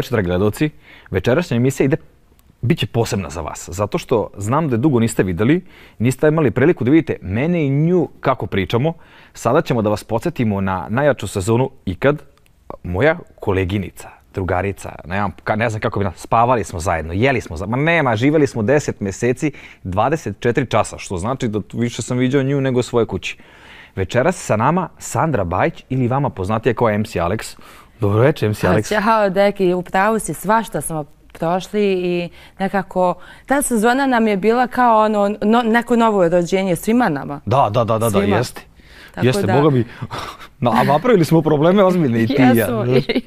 Večer, dragi gledalci. Večerašnja emisija ide Biće posebna za vas, zato što znam da dugo niste videli, niste imali priliku da vidite mene i nju kako pričamo. Sada ćemo da vas podsjetimo na najjaču sezonu ikad. Moja koleginica, drugarica, ne, ne znam kako bi na, spavali smo zajedno, jeli smo zajedno, ma nema, živeli smo 10 mjeseci, 24 časa, što znači da više sam vidio nju nego svoje kući. Večeras sa nama Sandra Bajić ili vama poznatija kao MC Alex. Dobro večer, MC Alex. Ćao, deki, upravo si svašta smo prošli i nekako ta sezona nam je bila kao ono no, neko novo rođenje svima nama. Da, da, da, da, da jeste. Tako jeste, da. boga mi. No, a napravili smo probleme ozbiljne i ti i ja.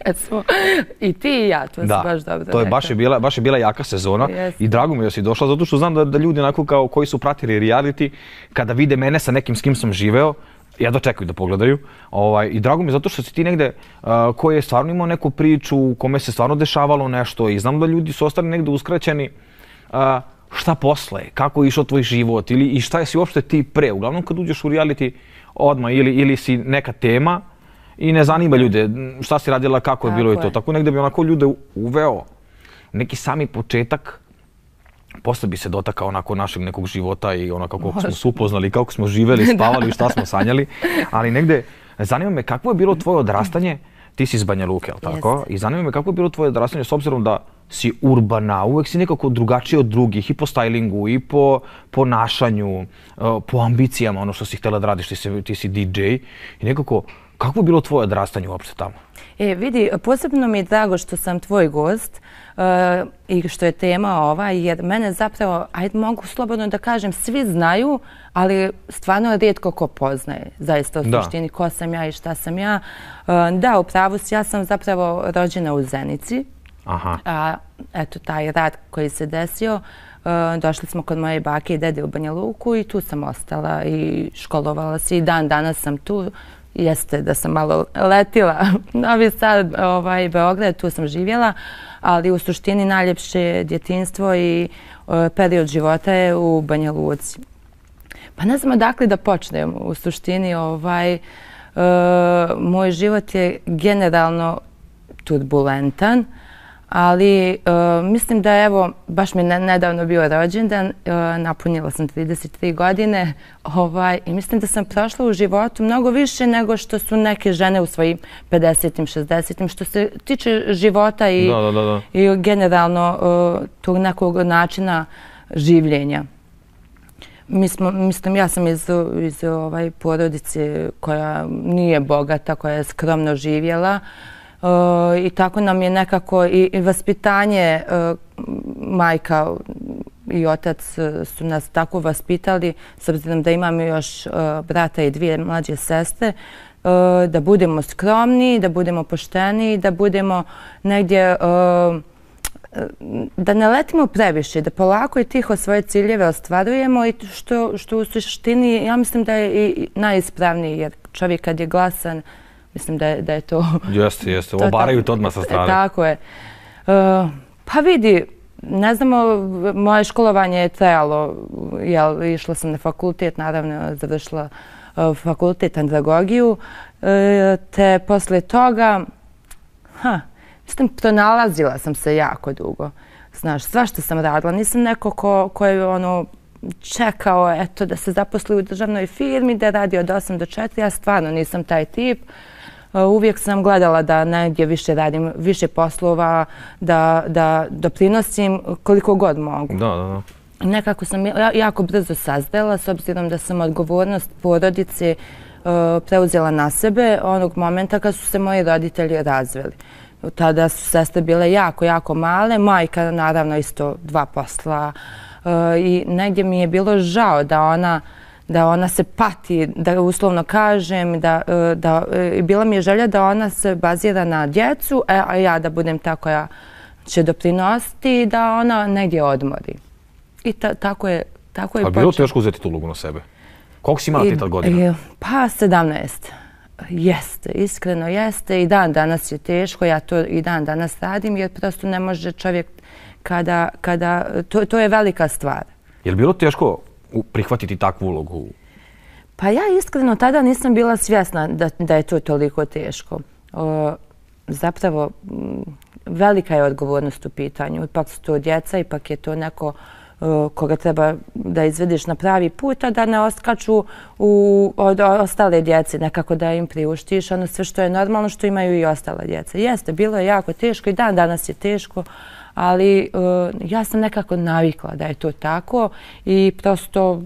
Jesmo, I ti i ja, to da, baš dobro to je baš je, bila, baš je bila jaka sezona yes. i drago mi je da si došla, zato što znam da, da ljudi onako kao koji su pratili reality, kada vide mene sa nekim s kim sam živeo, ja dočekuju da pogledaju. Ovaj, I drago mi je zato što si ti negde uh, koji je stvarno imao neku priču u kome se stvarno dešavalo nešto i znam da ljudi su ostali negde uskraćeni uh, šta posle, kako je išao tvoj život ili i šta je si uopšte ti pre. Uglavnom kad uđeš u reality odmah ili, ili si neka tema i ne zanima ljude šta si radila, kako je Tako bilo je. i to. Tako negde bi onako ljude uveo neki sami početak posle bi se dotakao onako našeg nekog života i ono kako smo se upoznali, kako smo živeli, spavali, šta smo sanjali. Ali negde, zanima me kako je bilo tvoje odrastanje, ti si iz Banja Luke, ali tako? I zanima me kako je bilo tvoje odrastanje s obzirom da si urbana, uvek si nekako drugačiji od drugih i po stylingu i po ponašanju, eh, po ambicijama, ono što si htjela da radiš, ti si, ti si DJ. I nekako, kako je bilo tvoje odrastanje uopšte tamo? E, vidi, posebno mi je drago što sam tvoj gost uh, i što je tema ova, jer mene zapravo, ajde mogu slobodno da kažem, svi znaju, ali stvarno rijetko ko poznaje zaista u suštini ko sam ja i šta sam ja. Uh, da, u pravu ja sam zapravo rođena u Zenici. Aha. A, eto, taj rad koji se desio, uh, došli smo kod moje bake i dede u Banja Luku i tu sam ostala i školovala se i dan danas sam tu jeste da sam malo letila Novi Sad, ovaj, Beograd, tu sam živjela, ali u suštini najljepše djetinstvo i e, period života je u Banja Luci. Pa ne znam odakle da počnem. U suštini ovaj, e, moj život je generalno turbulentan ali uh, mislim da evo, baš mi je nedavno bio rođendan, uh, napunila sam 33 godine ovaj, i mislim da sam prošla u životu mnogo više nego što su neke žene u svojim 50-im, 60-im, što se tiče života i, da, da, da. i generalno uh, tog nekog načina življenja. Mi smo, mislim, ja sam iz, iz ovaj porodice koja nije bogata, koja je skromno živjela, i tako nam je nekako i vaspitanje e, majka i otac e, su nas tako vaspitali, s obzirom da imamo još e, brata i dvije mlađe sestre, da budemo skromni, da budemo pošteni, da budemo negdje da ne letimo previše, da polako i tiho svoje ciljeve ostvarujemo i što, što u suštini ja mislim da je i najispravniji jer čovjek kad je glasan Mislim da je, da je to... Jeste, jeste. Obaraju to odmah sa strane. Tako je. Uh, pa vidi, ne znamo, moje školovanje je trajalo, jel, išla sam na fakultet, naravno završila uh, fakultet andragogiju, uh, te posle toga, ha, mislim, pronalazila sam se jako dugo. Znaš, sva što sam radila, nisam neko ko, ko je ono, čekao eto, da se zaposli u državnoj firmi, da radi od 8 do 4, ja stvarno nisam taj tip. Uh, uvijek sam gledala da negdje više radim, više poslova, da, da doprinosim koliko god mogu. Da, da, da. Nekako sam jako brzo sazdela, s obzirom da sam odgovornost porodice preuzela na sebe onog momenta kad su se moji roditelji razveli. Tada su sestre bile jako, jako male, majka naravno isto dva posla i negdje mi je bilo žao da ona da ona se pati, da uslovno kažem, da, e, da e, bila mi je želja da ona se bazira na djecu, e, a ja da budem ta koja će doprinosti i da ona negdje odmori. I ta, tako je tako je A bilo teško uzeti tu ulogu na sebe? Koliko si imala ti tad godina? Pa 17. Jeste, iskreno jeste. I dan danas je teško, ja to i dan danas radim jer prosto ne može čovjek kada, kada to, to je velika stvar. Je li bilo teško prihvatiti takvu ulogu? Pa ja iskreno tada nisam bila svjesna da, da je to toliko teško. O, zapravo, mm, velika je odgovornost u pitanju. Ipak su to djeca, ipak je to neko koga treba da izvediš na pravi put, a da ne oskaču u, od ostale djece, nekako da im priuštiš ono sve što je normalno što imaju i ostale djece. Jeste, bilo je jako teško i dan danas je teško, ali ja sam nekako navikla da je to tako i prosto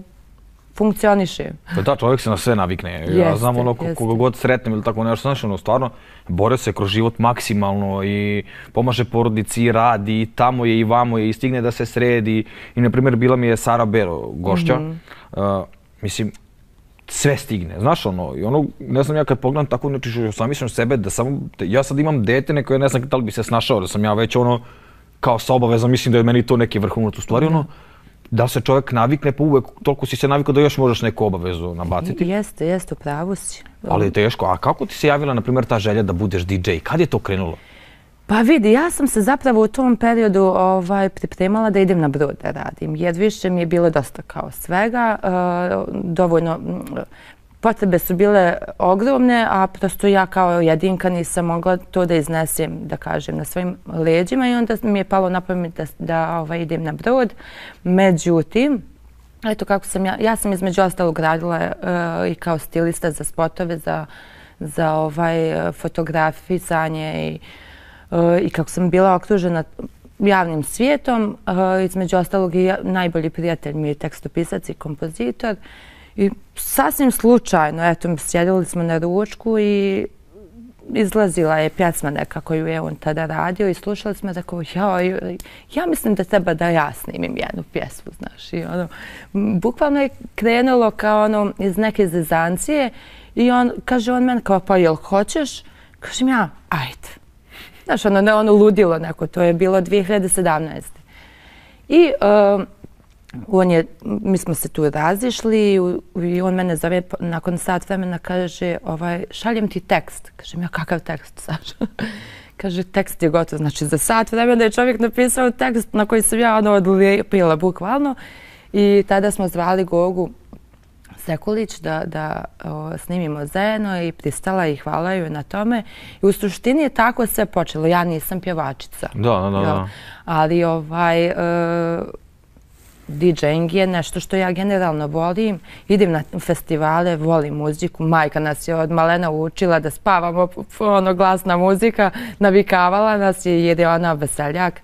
funkcioniše. Pa da, čovjek se na sve navikne. Ja znam ono koga god sretnem ili tako nešto, znaš, ono, stvarno, bore se kroz život maksimalno i pomaže porodici i radi i tamo je i vamo je i stigne da se sredi. I, na primjer, bila mi je Sara Bero, gošća. Mm -hmm. uh, mislim, sve stigne, znaš ono, i ono, ne znam ja kad pogledam tako, znači, ja sam mislim sebe da samo, ja sad imam dete neko, ne znam da li bi se snašao, da sam ja već ono, kao sa obavezom, mislim da je meni to neki vrhunac u stvari, ono, da se čovjek navikne, pa uvek toliko si se navikao da još možeš neku obavezu nabaciti. Jeste, jeste, pravo si. Ali je teško. A kako ti se javila, na primjer, ta želja da budeš DJ? Kad je to krenulo? Pa vidi, ja sam se zapravo u tom periodu ovaj, pripremala da idem na brod da radim. Jer više mi je bilo dosta kao svega. Uh, dovoljno, potrebe su bile ogromne, a prosto ja kao jedinka nisam mogla to da iznesem, da kažem, na svojim leđima i onda mi je palo na pamet da, da ovaj, idem na brod. Međutim, eto kako sam ja, ja sam između ostalog radila uh, i kao stilista za spotove, za, za ovaj fotografisanje i, uh, i kako sam bila okružena javnim svijetom, uh, između ostalog i najbolji prijatelj mi je tekstopisac i kompozitor. I sasvim slučajno, eto, sjedili smo na ručku i izlazila je pjesma neka koju je on tada radio i slušali smo tako, ja, ja mislim da treba da ja snimim jednu pjesmu, znaš. I ono, bukvalno je krenulo kao ono iz neke zezancije i on, kaže on meni kao, pa jel hoćeš? Kažem ja, ajde. Znaš, ono, ne, ono ludilo neko, to je bilo 2017. I uh, on je, mi smo se tu razišli i on mene zove nakon sat vremena, kaže, ovaj, šaljem ti tekst. Kažem, ja kakav tekst, Saša? kaže, tekst je gotov. Znači, za sat vremena je čovjek napisao tekst na koji sam ja ono odlijepila, bukvalno. I tada smo zvali Gogu Sekulić da, da o, snimimo zajedno i pristala i hvala joj na tome. I u suštini je tako sve počelo. Ja nisam pjevačica. Da, da, da. da. Ali ovaj... E, DJing je nešto što ja generalno volim. Idem na festivale, volim muziku. Majka nas je od malena učila da spavamo ono glasna muzika. Navikavala nas je jer je ona veseljak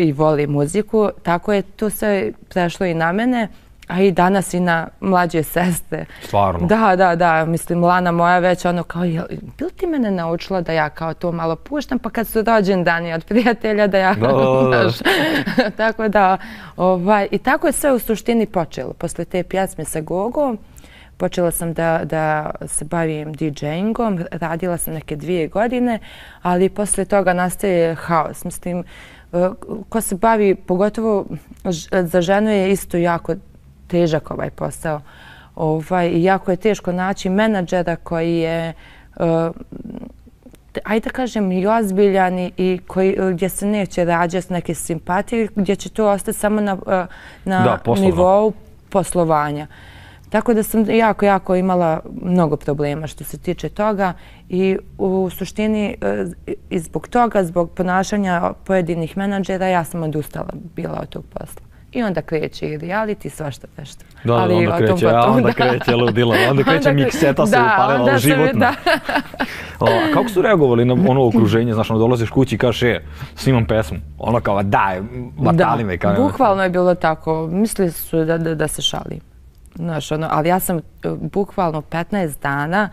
i voli muziku. Tako je to sve prešlo i na mene a i danas i na mlađe sestre. Stvarno? Da, da, da. Mislim, Lana moja već ono kao, je, bil ti mene naučila da ja kao to malo puštam, pa kad su rođen dani od prijatelja da ja... Da, da, tako da, ovaj, i tako je sve u suštini počelo. Posle te pjasme sa Gogom, počela sam da, da se bavim DJ-ingom, radila sam neke dvije godine, ali posle toga nastaje haos. Mislim, eh, ko se bavi, pogotovo za ženu je isto jako težak ovaj posao. Ovaj, jako je teško naći menadžera koji je, uh, ajde da kažem, i ozbiljan i koji, gdje se neće rađati neke simpatije, gdje će to ostati samo na, na da, nivou poslovanja. Tako da sam jako, jako imala mnogo problema što se tiče toga i u suštini uh, i zbog toga, zbog ponašanja pojedinih menadžera, ja sam odustala bila od tog posla. I onda kreće i reality, svašta nešto. Da, Ali onda kreće, ja, onda kreće ludilo, onda kreće mikseta se upalila životno. Da. o, a kako su reagovali na ono okruženje, znaš, ono dolaziš kući i kažeš, e, snimam pesmu, ono kao, daj, vatali me. Kao, bukvalno je bilo tako, mislili su da, da, da se šali. Znaš, ono, ali ja sam uh, bukvalno 15 dana,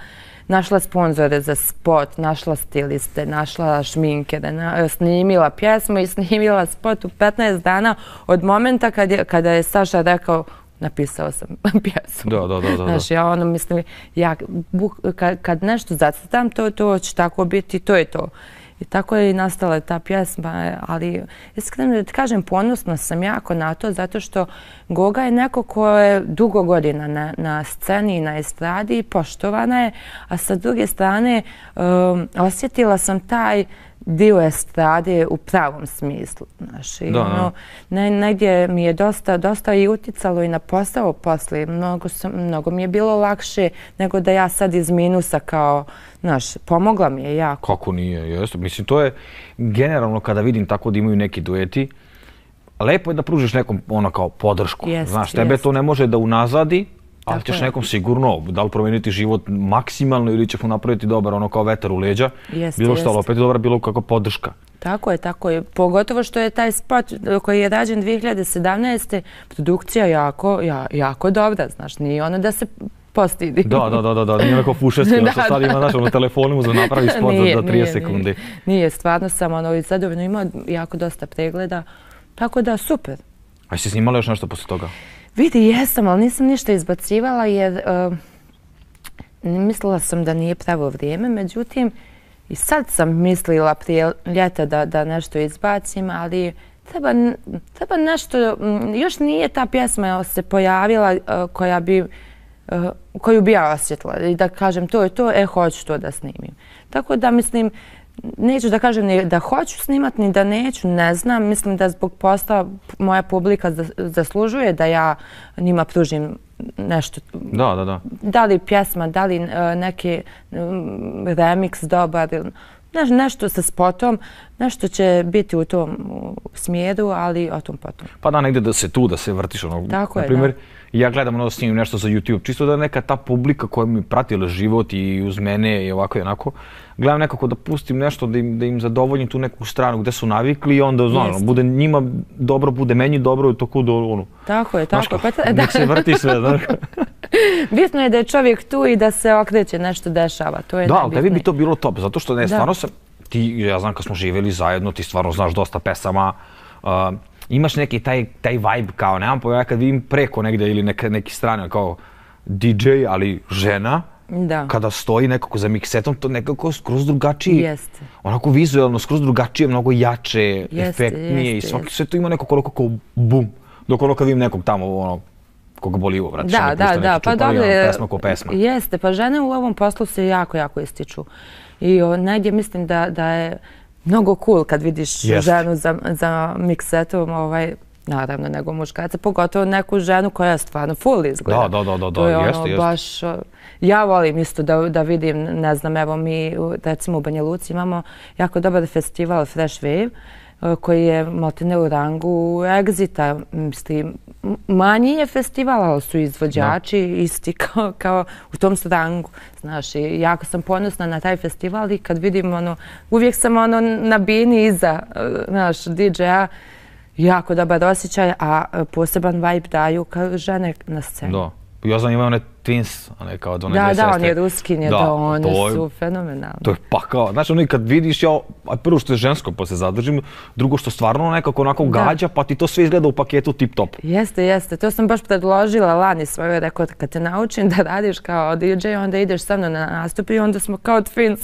našla sponzore za spot, našla stiliste, našla šminkere, na, snimila pjesmu i snimila spot u 15 dana od momenta kad je, kada je Saša rekao napisao sam pjesmu. Da, da, da. da. Znaš, ja ono mislim, ja, buk, kad, kad nešto zacrtam, to, to će tako biti, to je to. I tako je i nastala ta pjesma, ali iskreno da ti kažem, ponosna sam jako na to, zato što Goga je neko ko je dugo godina na, na sceni i na estradi, poštovana je, a sa druge strane um, osjetila sam taj dio estrade u pravom smislu. Da, ono, ne, negdje mi je dosta, dosta i uticalo i na posao posle. Mnogo, sam, mnogo mi je bilo lakše nego da ja sad iz minusa kao, znaš, pomogla mi je jako. Kako nije, jeste. Mislim, to je generalno kada vidim tako da imaju neki dueti, lepo je da pružiš nekom ono kao podršku. Jest, Znaš, tebe jest. to ne može da unazadi, ali Tako ćeš je. nekom sigurno, da li promijeniti život maksimalno ili ćeš mu napraviti dobar ono kao vetar u leđa, Jest, bilo što, ali opet je dobra bilo kako podrška. Tako je, tako je. Pogotovo što je taj spot koji je rađen 2017. produkcija jako, ja, jako dobra, znaš, nije ono da se postidi. Da, da, da, da, da, nije onako fušeski, ono što sad ima, znaš, ono telefonu za napravi spot za, za 30 sekundi. Nije, nije, stvarno sam ono, i zadovoljno imao jako dosta pregleda. Tako da, super. A jesi snimala još nešto posle toga? Vidi, jesam, ali nisam ništa izbacivala jer uh, mislila sam da nije pravo vrijeme, međutim i sad sam mislila prije ljeta da, da nešto izbacim, ali treba, treba nešto, mm, još nije ta pjesma se pojavila uh, koja bi uh, koju bi ja osjetila i da kažem to je to, e hoću to da snimim. Tako da mislim, neću da kažem ni da hoću snimat, ni da neću, ne znam. Mislim da zbog posla moja publika zas- zaslužuje da ja njima pružim nešto. Da, da, da. Da li pjesma, da li e, neki mm, remix dobar, ili neš- nešto sa spotom, nešto će biti u tom smjeru, ali o tom potom. Pa da, negdje da se tu, da se vrtiš, ono, Tako je, na primjer, ja gledam ono snimim nešto za YouTube, čisto da neka ta publika koja mi pratila život i uz mene i ovako i onako, gledam nekako da pustim nešto, da im, da im zadovoljim tu neku stranu gde su navikli i onda, znaš, ono, bude njima dobro, bude meni dobro i tako da, ono, Tako je, tako. Pa, da, nek se vrti sve, znaš. bitno je da je čovjek tu i da se okreće, nešto dešava. To je Da, ali tebi bi to bilo top, zato što ne, Da. stvarno sam, ti, ja znam kad smo živjeli zajedno, ti stvarno znaš dosta pesama, uh, imaš neki taj, taj vibe kao, nemam pojma, ja kad vidim preko negdje ili neka, neki strane kao DJ, ali žena, Da. kada stoji nekako za miksetom, to nekako skroz drugačije. Jeste. Onako vizualno, skroz drugačije, mnogo jače, Jeste, efektnije i jeste, svaki, jeste. sve to ima neko koliko kao bum. Dok ono kad vidim nekog tamo, ono, koga boli uvo, vrati, Da, da, da, pa dobro, je- pesma ko pesma. Jeste, pa žene u ovom poslu se jako, jako ističu. I o, negdje mislim da, da je mnogo cool kad vidiš Jeste. ženu za, za miksetom, ovaj, naravno, nego muškarca, pogotovo neku ženu koja je stvarno full izgleda. Da, da, da, da, To da, je ono jeste, jeste. baš, o, ja volim isto da, da vidim, ne znam, evo mi recimo u Banja Luci imamo jako dobar festival Fresh Wave, koji je maltene u rangu Exita, mislim, manji je festival, ali su izvođači isti kao, kao u tom su rangu, znaš, i jako sam ponosna na taj festival i kad vidim, ono, uvijek sam ono na bini iza, e, znaš, DJ-a, jako dobar osjećaj, a e, poseban vibe daju kao žene na sceni. Da. Ja znam imaju one twins, one kao od one Da, dve da, on sestre. je ruskinje, Da, da, one je- su fenomenalne. To je pa kao, znaš, ono i kad vidiš, ja, prvo što je žensko pa se zadržim, drugo što stvarno nekako onako Da. gađa, pa ti to sve izgleda u paketu tip top. Jeste, jeste. To sam baš predložila lani svoje. Rekao, kad te naučim da radiš kao DJ, onda ideš sa mnom na nastup i onda smo kao twins.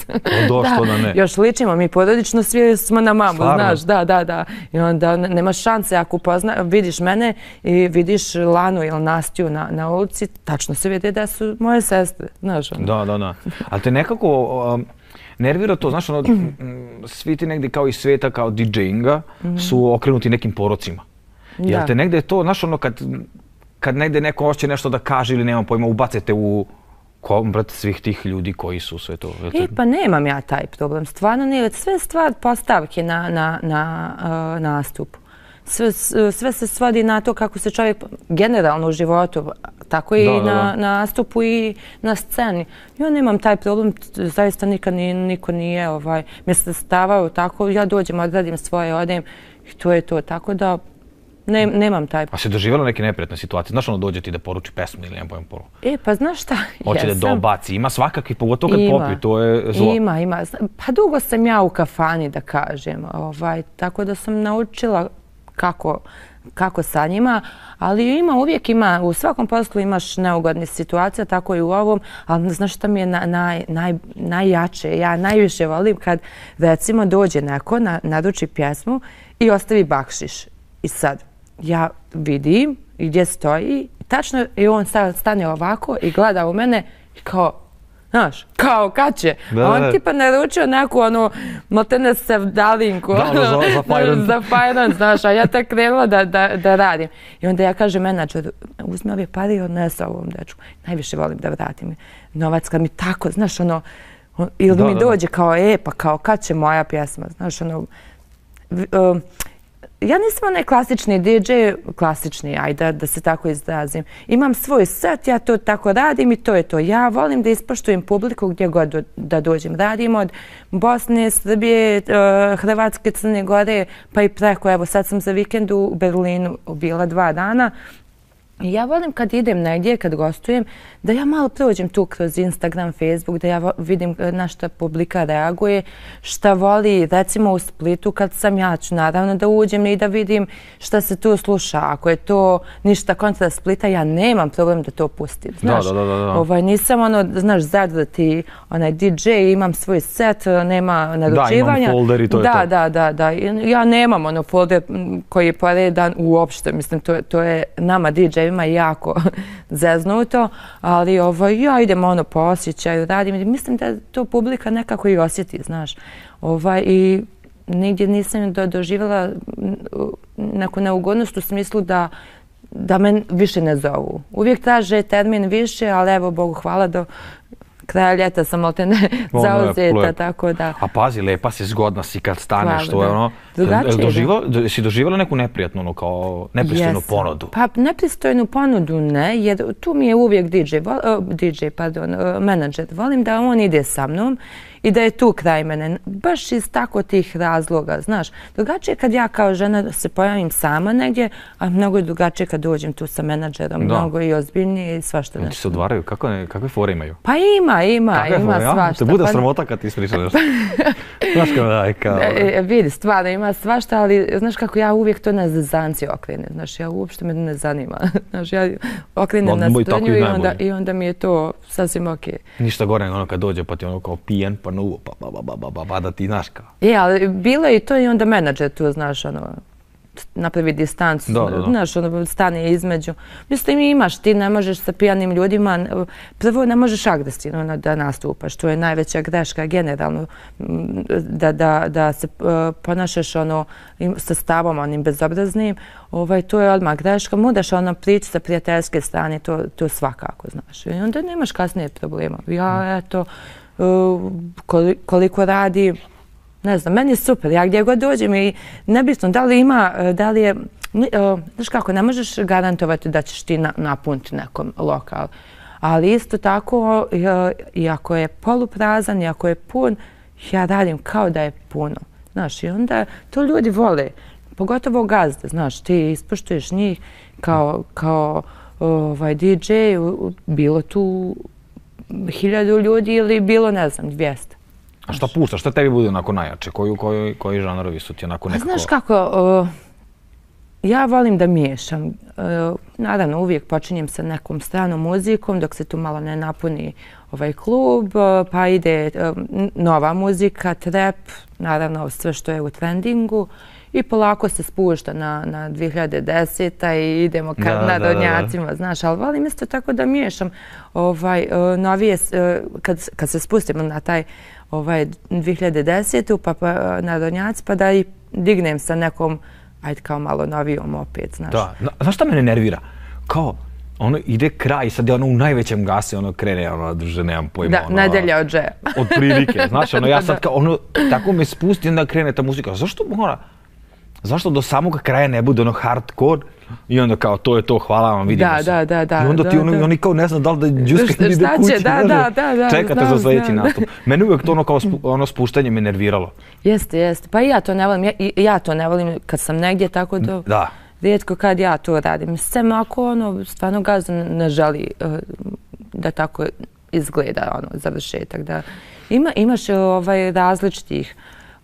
do, što da ne. Još ličimo, mi porodično svi smo na mamu, Stvarno? znaš, da, da, da. I onda ne- nemaš šanse ako upozna, vidiš mene i vidiš Lanu ili Nastiju na, na ulici, tačno se vidi da su moje sestre, znaš. ono. Da, da, da. Ali te nekako um, nervira to, znaš, ono, mm, svi ti negdje kao iz sveta, kao DJ-inga, su okrenuti nekim porocima. Jel Da. te negdje to, znaš, ono, kad, kad negdje neko hoće nešto da kaže ili nemam pojma, ubacete u komplet svih tih ljudi koji su sve to. Jel te- E, pa nemam ja taj problem. Stvarno nije. Sve stvar postavke na, na, na uh. Sve, sve se svodi na to kako se čovjek generalno u životu, tako i Da, na, na nastupu i na sceni. Ja nemam taj problem, zaista nikad ni, niko nije ovaj, me se stavao tako, ja dođem, odradim svoje, odem i to je to. Tako da ne, nemam taj A se doživjela neke neprijatne situacije? Znaš, ono, dođe ti da poruči pesmu ili nemam pojma poru. E, pa znaš šta? Hoće da dobaci. Ima svakakvi, pogotovo kad popi, to je zlo. Ima, ima. Pa dugo sam ja u kafani, da kažem. Ovaj, tako da sam naučila kako, kako sa njima, ali ima, uvijek ima, u svakom poslu imaš neugodne situacije, tako i u ovom, ali znaš šta mi je na, naj, naj, najjače, ja najviše volim kad recimo dođe neko, na, naduči pjesmu i ostavi bakšiš. I sad, ja vidim gdje stoji, tačno i on stane ovako i gleda u mene i kao, Znaš, kao kad će? Da, on da. tipa naručio neku ono, maltene sevdalinku. Da, da, za, za Fajron. za Fajron, znaš, a ja tak krenula da, da, da radim. I onda ja kažem menadžer, uzmi ove pari i odnesa ovom dečku. Najviše volim da vratim novac kad mi tako, znaš, ono, ili da, mi dođe da. kao, e, pa kao, kad će moja pjesma, znaš, ono, um, ja nisam onaj klasični DJ, klasični, ajde da se tako izrazim. Imam svoj set, ja to tako radim i to je to. Ja volim da ispoštujem publiku gdje god da dođem. Radim od Bosne, Srbije, e, Hrvatske, Crne Gore, pa i preko. Evo sad sam za vikend u Berlinu bila dva dana. Ja volim kad idem negdje, kad gostujem, da ja malo prođem tu kroz Instagram, Facebook, da ja vidim e, na što publika reaguje, šta voli, recimo u Splitu kad sam ja ću naravno da uđem i da vidim šta se tu sluša. Ako je to ništa kontra Splita, ja nemam problem da to pustim. Znaš, da, da, da, da. Ovaj, nisam ono, znaš, zadvrti onaj DJ, imam svoj set, nema naručivanja. Da, imam folder i to da, je to. Da, da, da. Ja nemam ono folder koji je poredan uopšte. Mislim, to, to je nama DJ-ima jako zeznuto, ali ovo, ja idem ono po osjećaju, radim. Mislim da to publika nekako i osjeti, znaš. Ovaj, I nigdje nisam do, doživjela neku neugodnost u smislu da da me više ne zovu. Uvijek traže termin više, ali evo, Bogu hvala, do, kraja ljeta sam te ne zauzeta, tako da... A pazi, lepa si, zgodna si kad staneš, to je ono... Drugačije. Si doživjela neku neprijatnu, ono kao nepristojnu ponudu? Pa nepristojnu ponudu ne, jer tu mi je uvijek DJ, DJ, pardon, menadžer. Volim da on ide sa mnom i da je tu kraj mene. Baš iz tako tih razloga, znaš. Drugačije kad ja kao žena se pojavim sama negdje, a mnogo je drugačije kad dođem tu sa menadžerom, mnogo i ozbiljnije i svašta nešto. Znači se odvaraju, kako ne, kakve fore imaju? Pa ima, ima, kakve ima fore, svašta. Te bude pa... sramota kad ti ispričaš nešto. znaš kao daj, kao... E, e, vidi, stvarno ima svašta, ali znaš kako ja uvijek to na zezanci okrenem. Znaš, ja uopšte me ne zanima. Znaš, ja okrenem na strnju i, onda, i onda mi je to sasvim okej. Okay. Ništa gore ono kad dođe pa ti ono kao pijen, pa novo, pa, pa, pa, pa, pa, pa, da ti znaš kao. Je, ali bilo je i to i onda menadžer tu, znaš, ono, napravi distancu, da, da, da. znaš, ono, stane između. Mislim, imaš, ti ne možeš sa pijanim ljudima, prvo ne možeš agresivno ono, da nastupaš, to je najveća greška generalno, da, da, da se uh, ponašaš ono, sa stavom onim bezobraznim, ovaj, to je odmah greška, mudaš ono prići sa prijateljske strane, to, to svakako, znaš. I onda nemaš kasnije problema. Ja, eto, Eh, koliko radi, ne znam, meni je super. Ja gdje god dođem i nebitno da li ima, eh, da li je, eh, znaš kako, ne možeš garantovati da ćeš ti napuniti nekom lokal. Ali isto tako, i ako je poluprazan, i ako je pun, ja radim kao da je puno. Znaš, i onda to ljudi vole. Pogotovo gazde, znaš, ti ispoštuješ njih kao, kao ovaj, DJ, bilo tu hiljadu ljudi ili bilo, ne znam, dvijesta. A šta pušta? Šta tebi bude onako najjače? Koji, koji, koji žanrovi su ti onako nekako... Znaš kako, uh, ja volim da miješam. Uh, naravno, uvijek počinjem sa nekom stranom muzikom dok se tu malo ne napuni ovaj klub, uh, pa ide uh, nova muzika, trap, naravno sve što je u trendingu i polako se spušta na, na 2010. i idemo ka da, narodnjacima, da, da. znaš, ali volim isto tako da miješam ovaj, uh, novije, uh, kad, kad se spustimo na taj ovaj, 2010. pa, pa narodnjaci, pa da i dignem sa nekom, ajde kao malo novijom opet, znaš. Da, znaš šta mene nervira? Kao, ono ide kraj, sad je ono u najvećem gase, ono krene, ono, druže, nemam pojma. Da, ono, nedelja od džeja. Od prilike, znaš, ono, ja sad kao, ono, tako me spusti, onda krene ta muzika. Zašto mora? Zašto do samog kraja ne bude ono hardcore i onda kao to je to, hvala vam, vidimo da, se. Da, da, da. I onda ti da, oni, da. oni kao ne znam da li da džuska ide kući. Da, da, da, da. Čekate znam, za sljedeći nastup. Mene uvijek to ono kao spu, ono spuštanje me nerviralo. Jeste, jeste. Pa i ja to ne volim. Ja, ja to ne volim kad sam negdje tako da... Da. Rijetko kad ja to radim. Sem ako ono, stvarno gazda ne želi uh, da tako izgleda ono, završetak. Da. Ima, imaš ovaj, različitih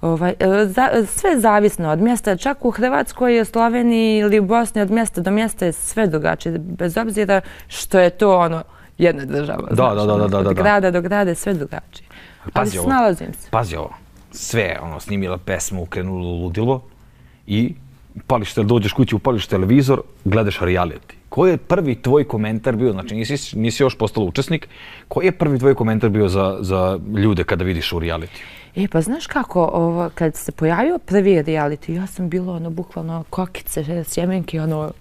Ovaj, e, za, sve zavisno od mjesta, čak u Hrvatskoj, Sloveniji ili Bosni od mjesta do mjesta je sve drugačije, bez obzira što je to ono jedna država. Da, znaš, da, da, ono, da, da, od grada do grada je sve drugačije. Pazi Ali snalazim se. Pazi ovo, sve, ono, snimila pesmu, ukrenulo ludilo i pališ dođeš kući, upališ televizor, gledaš reality Koji je prvi tvoj komentar bio, znači nisi, nisi još postala učesnik, koji je prvi tvoj komentar bio za, za ljude kada vidiš u realitiju? E, pa znaš kako, ovo, kad se pojavio prvi reality, ja sam bila ono, bukvalno kokice, sjemenke, ono,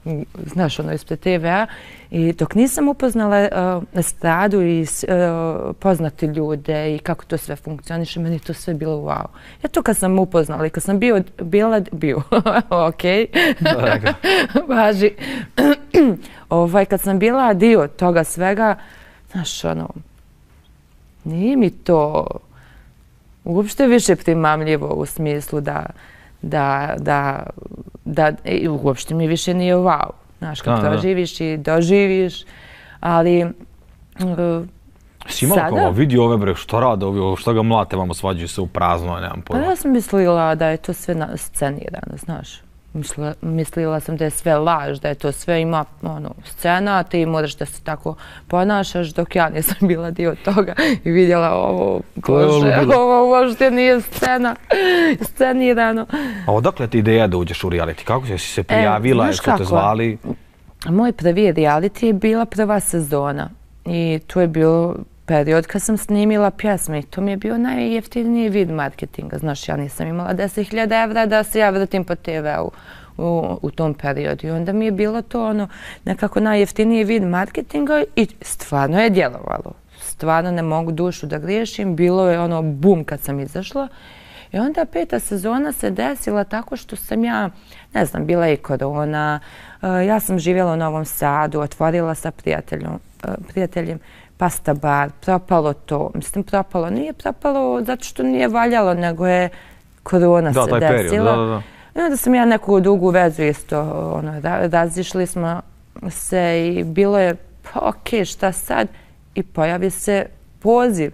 znaš, ono, ispred TV-a. I dok nisam upoznala uh, estradu i uh, poznati ljude i kako to sve funkcioniše, meni to sve bilo wow. Ja to kad sam upoznala i kad sam bio, bila, bio, ok, važi. ovaj, kad sam bila dio toga svega, znaš, ono, nije mi to uopšte više primamljivo u smislu da, da, da, da i uopšte mi više nije wow. Znaš, kad da, doživiš i doživiš, ali uh, Si imala sada... kao, vidi ove bre, što rade ovi, što ga mlate, vamo svađaju se u prazno, nemam pojma. Pa ja sam mislila da je to sve na scenirano, znaš mislila, mislila sam da je sve laž, da je to sve ima ono, scena, ti moraš da se tako ponašaš, dok ja nisam bila dio toga i vidjela ovo, bože, ovo uopšte nije scena, scenirano. A odakle ti ideja da uđeš u reality? Kako si se prijavila, e, što te zvali? Moj prvi reality je bila prva sezona i to je bilo period kad sam snimila pjesme i to mi je bio najjeftiniji vid marketinga. Znaš, ja nisam imala 10.000 evra da se ja vratim po TV-u u, u tom periodu. I onda mi je bilo to ono nekako najjeftiniji vid marketinga i stvarno je djelovalo. Stvarno ne mogu dušu da griješim. Bilo je ono bum kad sam izašla. I onda peta sezona se desila tako što sam ja, ne znam, bila i korona. E, ja sam živjela u Novom Sadu, otvorila sa prijateljom, e, prijateljem pasta bar, propalo to. Mislim, propalo. Nije propalo zato što nije valjalo, nego je korona da, se taj desila. Period, da, da, da. I onda sam ja neku dugu vezu isto, ono, razišli smo se i bilo je, pa okej, okay, šta sad? I pojavi se poziv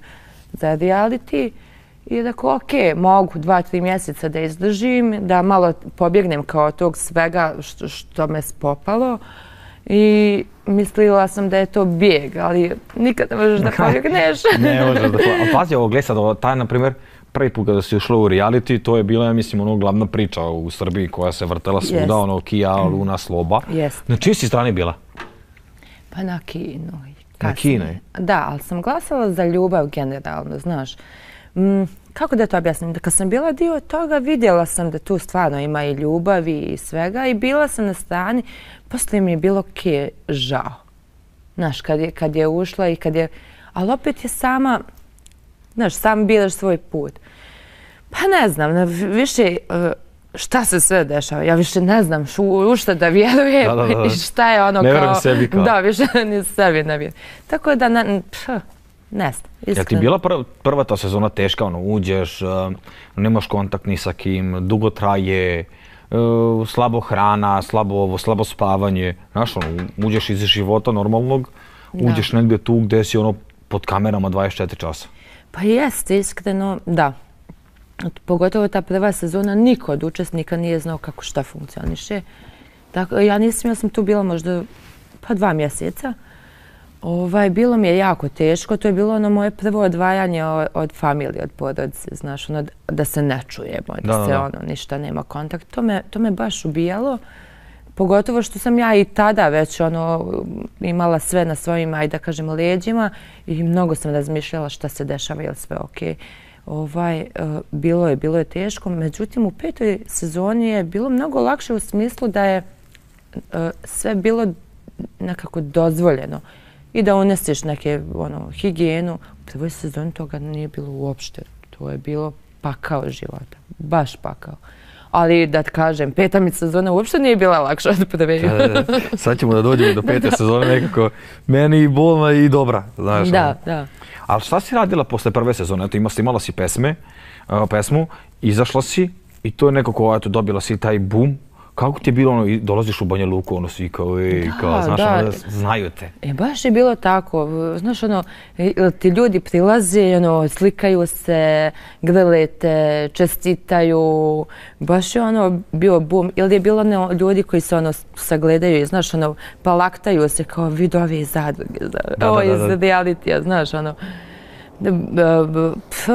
za reality i rekao, okay, mogu dva, tri mjeseca da izdržim, da malo pobjegnem kao tog svega što, što me spopalo. I mislila sam da je to bijeg, ali nikad ne možeš da pobjegneš. ne možeš da pobjegneš. Pazi ovo, gledaj sad, taj, na primjer, prvi put kada si ušla u reality, to je bila, ja mislim, ono glavna priča u Srbiji koja se vrtela svuda, yes. ono Kia, Luna, Sloba. Yes. Na čiji si strani bila? Pa na Kinu. Na Kinu? Da, ali sam glasala za ljubav generalno, znaš. Mm, kako da to objasnim? Da kad sam bila dio toga, vidjela sam da tu stvarno ima i ljubavi i svega i bila sam na strani, posle mi je bilo ke žao. Znaš, kad je, kad je ušla i kad je... Ali opet je sama, znaš, sam biraš svoj put. Pa ne znam, ne, više e, šta se sve dešava. Ja više ne znam šu, u šta da vjerujem da, da, da. i šta je ono ne kao... Ne sebi kao. Da, više ni sebi ne vjerujem. Tako da, ne, pff, ne znam. Iskreno. Ja ti bila prva, prva ta sezona teška, ono, uđeš, uh, nemaš kontakt ni sa kim, dugo traje, uh, slabo hrana, slabo ovo, slabo spavanje. Znaš, ono, uđeš iz života normalnog, uđeš da. negdje tu gdje si ono pod kamerama 24 časa. Pa jeste, iskreno, da. Pogotovo ta prva sezona, niko od učesnika nije znao kako šta funkcioniše. Tako, ja nisam, ja sam tu bila možda pa dva mjeseca. Ovaj, bilo mi je jako teško. To je bilo ono moje prvo odvajanje od, od familije, od porodice, znaš, ono, da se ne čujemo, da, da se ono, ništa nema kontakt. To me, to me baš ubijalo. Pogotovo što sam ja i tada već ono, imala sve na svojim, ajde da kažem, leđima i mnogo sam razmišljala šta se dešava, je sve okej. Okay. Ovaj, uh, bilo je, bilo je teško. Međutim, u petoj sezoni je bilo mnogo lakše u smislu da je uh, sve bilo nekako dozvoljeno. Uh, i da uneseš neke ono, higijenu. U prvoj sezoni toga nije bilo uopšte. To je bilo pakao života. Baš pakao. Ali da kažem, peta mi sezona uopšte nije bila lakša od prve. Da, da, Sad ćemo da dođemo do pete sezone nekako. Meni i bolna i dobra. Znaš, da, ono. da. Ali šta si radila posle prve sezone? Eto, imala, imala si pesme, uh, pesmu, izašla si i to je nekako, eto, dobila si taj boom Kako ti je bilo ono, dolaziš u Banja Luku, ono svi kao, ej, da, kao, znaš, da. Ono, znaju te. E, baš je bilo tako, znaš, ono, e, ti ljudi prilaze, ono, slikaju se, grle te, čestitaju, baš je ono, bio bum, ili je bilo ono, ljudi koji se, ono, sagledaju i, znaš, ono, pa laktaju se kao vidovi iz zadruge, da, ovo iz realitija, znaš, ono, Pff,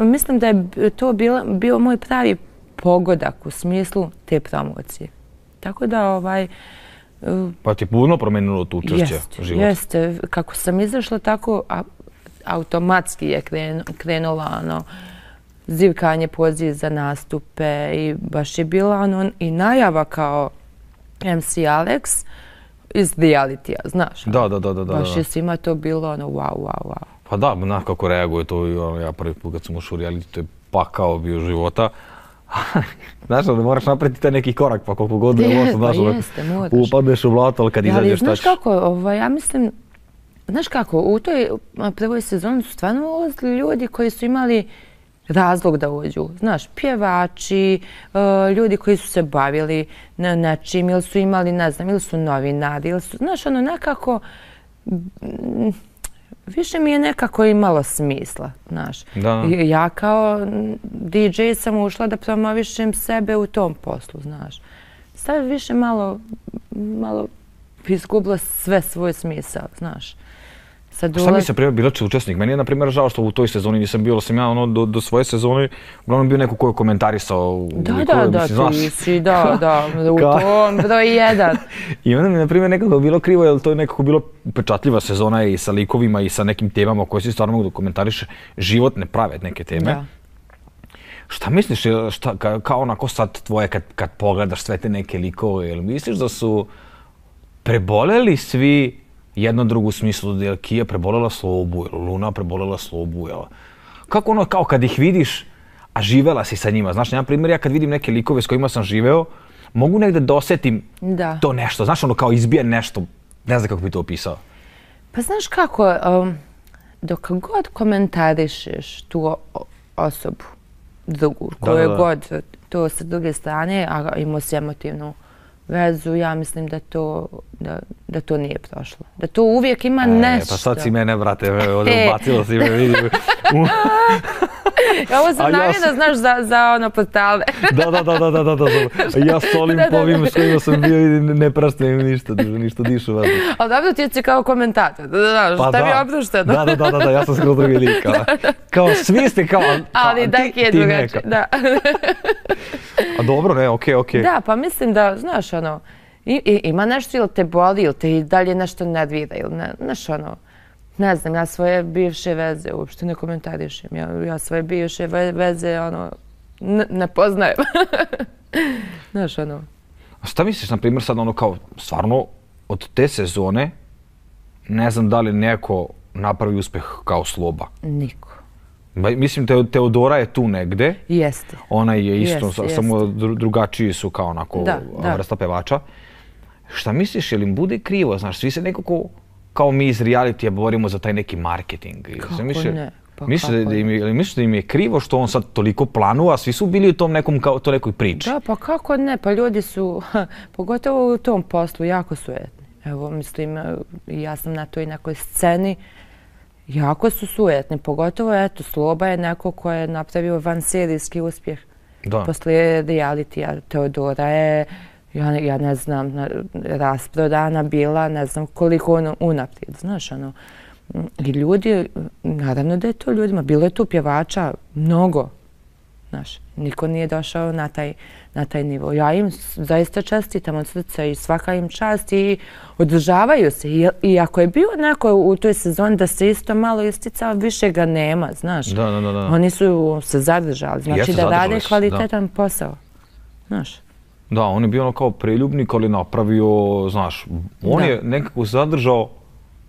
mislim da je to bilo, bio moj pravi pogodak u smislu te promocije. Tako da ovaj, Pa ti je puno promenilo tu učešće Jeste, života? jeste. Kako sam izašla tako, a, automatski je kren, krenula ono, zivkanje poziv za nastupe i baš je bila ono, i najava kao MC Alex iz reality znaš. Da, da, da, da. da. Baš je svima to bilo ono, wow, wow, wow. Pa da, znaš kako reaguje to, ono, ja prvi put kad sam ušao u reality, to je pakao bio života. znaš, ono, moraš napraviti taj neki korak, pa koliko god Je, možeš, pa znaš, ono, jeste, upadneš u blato, ali kad Ja, izađeš, šta znaš kako, ovaj, ja mislim, znaš kako, u toj prvoj sezoni su stvarno ulazili ljudi koji su imali razlog da uđu. Znaš, pjevači, e, ljudi koji su se bavili na nečim, ili su imali, ne znam, ili su novinari, ili su, znaš, ono nekako, više mi je nekako imalo smisla, znaš. Da. Ja kao DJ sam ušla da promovišem sebe u tom poslu, znaš. Sad više malo, malo izgubilo sve svoj smisao, znaš. Sad Šta mi ulaz- se primjer bila učesnik? Meni je, na primjer, žao što u toj sezoni nisam bio, sam ja ono, do, do svoje sezone uglavnom bio neko ko je komentarisao u Da, likove, da, da, mislim, znaš. ti si, da, da, u tom broj jedan. I onda mi je, na primjer, nekako bilo krivo, jer to je nekako bilo upečatljiva sezona i sa likovima i sa nekim temama koje si stvarno mogu da komentariše životne, prave neke teme. Da. Šta misliš, šta, ka, kao onako sad tvoje kad, kad pogledaš sve te neke likove, jel misliš da su preboleli svi jedno drugu u smislu da je Kija prebolela slobu, jel Luna prebolela slobu, jel? Kako ono, kao kad ih vidiš, a živela si sa njima, znaš, na primjer, ja kad vidim neke likove s kojima sam živeo, mogu negde da osetim Da. to nešto, znaš, ono kao izbije nešto, ne znam kako bi to opisao. Pa znaš kako, um, dok god komentarišeš tu osobu drugu, koju da. god to sa druge strane, a imao si emotivnu vezu, ja mislim da to, da, da to nije prošlo. Da to uvijek ima nešto. E, pa sad si mene, brate, me ovdje E. ubacilo si me, vidim. Ovo A sam ja namjerno, znaš, za, za ono portale. Da, da, da, da, da, da, da. Ja solim Da, da, po ovim da. s kojima sam bio i ne, im ništa, duže, ništa dišu vazduh. Ali dobro ti si kao komentator, da znaš, šta mi je oprošteno. Pa Da, da, da, da, da, ja sam skoro drugi lik. Kao, kao svi ste kao, kao Ali da je ti drugačije, neka. da. A dobro, ne, okej, okej. Da, pa mislim da, znaš, ono, i, i, ima nešto ili te boli ili te i dalje nešto nervira ili ne, znaš, ono, ne znam, ja svoje bivše veze uopšte ne komentarišem. Ja, ja svoje bivše ve- veze, ono, ne, ne poznajem. znaš, ono, A šta misliš, na primjer, sad ono kao, stvarno, od te sezone, ne znam da li neko napravi uspeh kao sloba. niko. Mislim, Te Teodora je tu negde. Jeste. Ona je isto, jest, samo jest. drugačiji su kao onako da, ono, vrsta da. pevača. Šta misliš, je li im bude krivo? Znaš, svi se nekako, kao mi iz realitija, borimo za taj neki marketing. Kako misliš, ne? Pa misliš, da im, je, misliš da im je krivo što on sad toliko planuje, a svi su bili u tom nekom, kao, to nekoj priči? Da, pa kako ne? Pa ljudi su, pogotovo u tom poslu, jako su etni. Evo, mislim, eh, ja sam na toj nekoj sceni, uh, jako su sujetni, pogotovo, eto, Sloba je neko ko je napravio vanserijski uspjeh. Da. Posle realitija Teodora je, ja, ja ne znam, na- rasprodana bila, ne znam koliko ono unaprijed, znaš, ono. I ljudi, naravno da je to ljudima, bilo je tu pjevača mnogo, znaš, niko nije došao na taj, na taj nivo. Ja im zaista čestitam od srca i svaka im čast i održavaju se. I, I ako je bio neko u toj sezoni da se isto malo isticao, više ga nema, znaš. Da, da, da, da. Oni su se zadržali, znači Jeste, da rade kvalitetan posao. Znaš, Da, on je bio ono kao preljubnik, ali napravio, znaš, on Da. je nekako zadržao,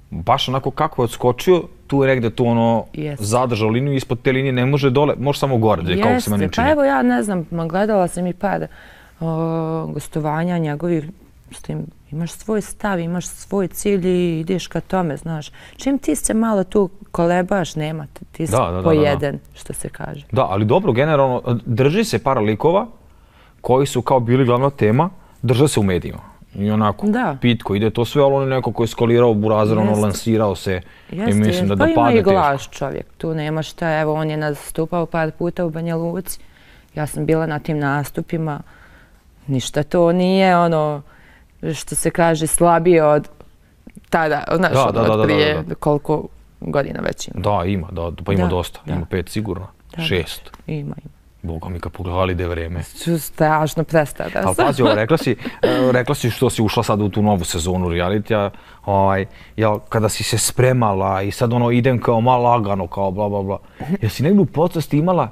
baš onako kako je odskočio, tu je negde tu ono Jeste. zadržao liniju, ispod te linije ne može dole, može samo gore, da je kako se meni čini. pa evo ja ne znam, ma, gledala sam i par o, gostovanja njegovih, s tim imaš svoj stav, imaš svoj cilj i ideš ka tome, znaš. Čim ti se malo tu kolebaš, nema, te, ti si Da, da, da, da, pojeden, što se kaže. Da, ali dobro, generalno, drži se par likova koji su kao bili glavna tema, drže se u medijima. I onako, Da. pitko, ide to sve, ali on je neko koji je skolirao burazer, ono, lansirao se i Jeste, mislim jeste. da pa da ima padne i teško. glas čovjek, tu nema šta, evo on je nastupao par puta u Banja Luci, ja sam bila na tim nastupima, ništa to nije ono, što se kaže, slabije od tada, znaš, Da, ono, da, da, od da, prije da, da. koliko godina već ima. Da, ima, da, pa ima Da, dosta, da. ima pet sigurno, da. šest. Ima, ima. Boga mi kad pogledali da je vreme. Ču strašno prestara. Ali pazi, ovo, rekla si, e, rekla si što si ušla sad u tu novu sezonu realitija, ovaj, jel, kada si se spremala i sad ono idem kao malo lagano, kao bla bla bla. Jel si negdje u podsvesti imala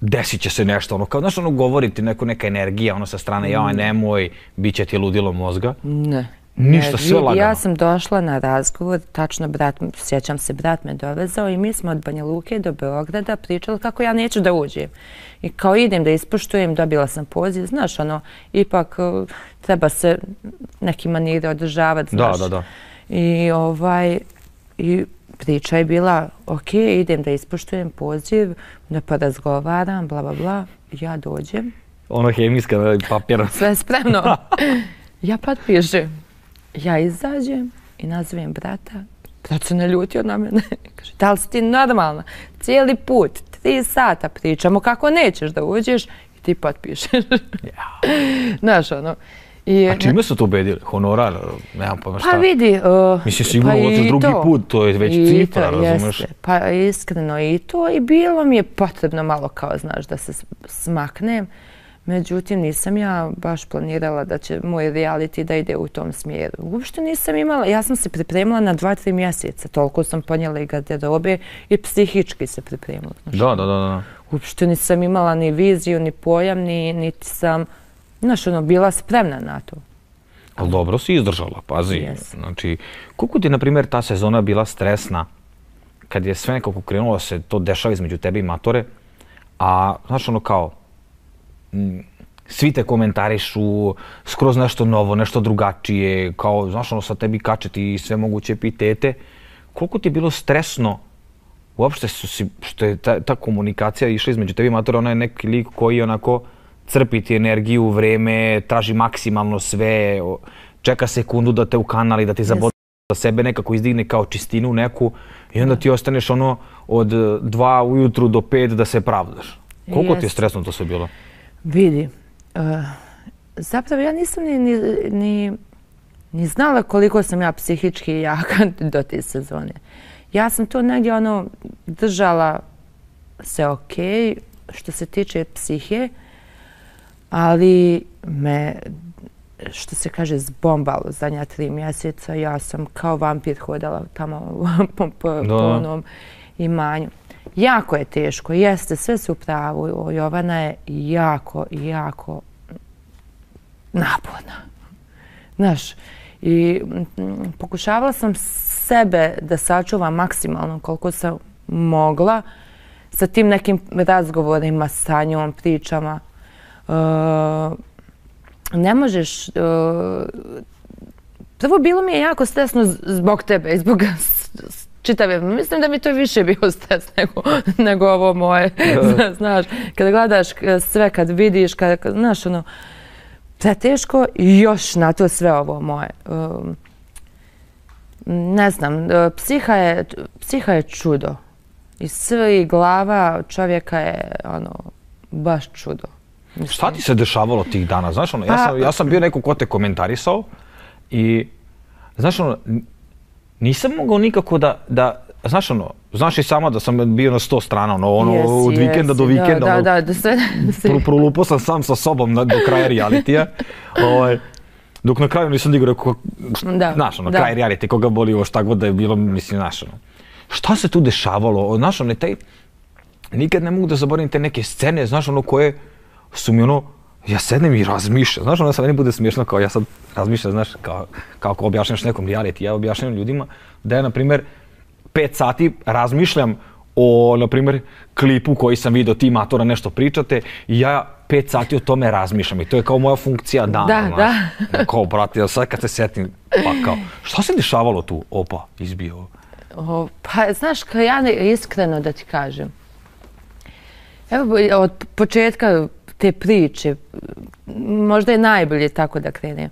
desit će se nešto, ono, kao, znaš, ono, govoriti neko, neka energija, ono, sa strane, ja, nemoj, bit će ti ludilo mozga. Ne. Ništa, sve lagano. Ja sam došla na razgovor, tačno brat, sjećam se, brat me dovezao i mi smo od Banja Luke do Beograda pričali kako ja neću da uđem. I kao idem da ispoštujem, dobila sam poziv, znaš, ono, ipak uh, treba se neki manire održavati, znaš. Da, da, da. I ovaj, i priča je bila, ok, idem da ispoštujem poziv, da pa razgovaram, bla, bla, bla, ja dođem. Ono hemijska papira. Sve spremno. ja potpišem ja izađem i nazovem brata. Brat se ne ljuti od mene. Kaže, da li si ti normalna? Cijeli put, tri sata pričamo kako nećeš da uđeš i ti potpišeš. Znaš, ono. I, A čime su to ubedili? Honorar? Nemam pa šta. Pa vidi. Uh, Mislim, sigurno pa ovo drugi to. put, to je već cifra, razumeš? Jeste. Pa iskreno i to. I bilo mi je potrebno malo kao, znaš, da se smaknem. Međutim, nisam ja baš planirala da će moj reality da ide u tom smjeru. Uopšte nisam imala, ja sam se pripremila na dva, tri mjeseca. Toliko sam ponijela i garderobe i psihički se pripremila. Da, da, da, da. Uopšte nisam imala ni viziju, ni pojam, ni, niti sam, znaš, ono, bila spremna na to. Ali dobro si izdržala, pazi. Yes. Znači, koliko ti, na primjer, ta sezona bila stresna kad je sve nekako krenulo se to dešava između tebe i matore, a, znaš, ono kao, svi te komentarišu, skroz nešto novo, nešto drugačije, kao, znaš, ono, sa tebi kačeti i sve moguće epitete. Koliko ti je bilo stresno uopšte su si, što je ta, ta komunikacija išla između tebi matora, ona je neki lik koji onako crpi ti energiju, vreme, traži maksimalno sve, čeka sekundu da te u kanali, da ti zabode yes. da sebe nekako izdigne kao čistinu neku i onda ti ostaneš ono od dva ujutru do pet da se pravdaš. Koliko yes. ti je stresno to sve bilo? Vidi, uh, zapravo ja nisam ni, ni, ni, ni znala koliko sam ja psihički jaka do te sezone. Ja sam to negdje ono držala se ok što se tiče psihe, ali me, što se kaže, zbombalo zadnja tri mjeseca. Ja sam kao vampir hodala tamo po, po, po onom imanju. Jako je teško, jeste, sve su pravo. Jovana je jako, jako naporna. Znaš, i mm, pokušavala sam sebe da sačuvam maksimalno koliko sam mogla sa tim nekim razgovorima sa njom, pričama. Uh, ne možeš... Uh, prvo, bilo mi je jako stresno zbog tebe i zbog čitave. Mislim da mi to više bio stres nego, nego ovo moje. znaš, kada gledaš sve, kad vidiš, kada, kad, znaš, ono, sve teško i još na to sve ovo moje. Um, ne znam, uh, psiha je, psiha je čudo. I sve i glava čovjeka je, ono, baš čudo. Mislim. Šta ti se dešavalo tih dana? Znaš, ono, ja, pa- sam, ja sam bio neko ko te komentarisao i, znaš, ono, nisam mogao nikako da, da znaš ono, znaš i sama da sam bio na sto strana, ono, ono yes, od vikenda yes, do vikenda, da, ono, da, da, sve, pro, prolupo sam sam sa sobom na, do kraja realitija, ovaj, dok na kraju nisam digao rekao, da, znaš, ono, da. kraj reality, koga boli ovo šta god da je bilo, mislim, znaš, ono, šta se tu dešavalo, znaš, ono, taj, nikad ne mogu da zaboravim te neke scene, znaš, ono, koje su mi, ono, ja sednem i razmišljam, znaš, ono, sad ne bude smiješno, kao ja sad razmišljam, znaš, kao, kao ako objašnjaš nekom reality, ja objašnjam ljudima da ja, na primjer, pet sati razmišljam o, na primjer, klipu koji sam vidio, ti matora nešto pričate i ja pet sati o tome razmišljam i to je kao moja funkcija dana. Da, znaš. da. Kao, brate, sad kad se setim, pa kao, šta se dešavalo tu? Opa, izbio. O, pa, znaš, kao ja ne, iskreno da ti kažem, evo, od početka te priče, možda je najbolje tako da krenem.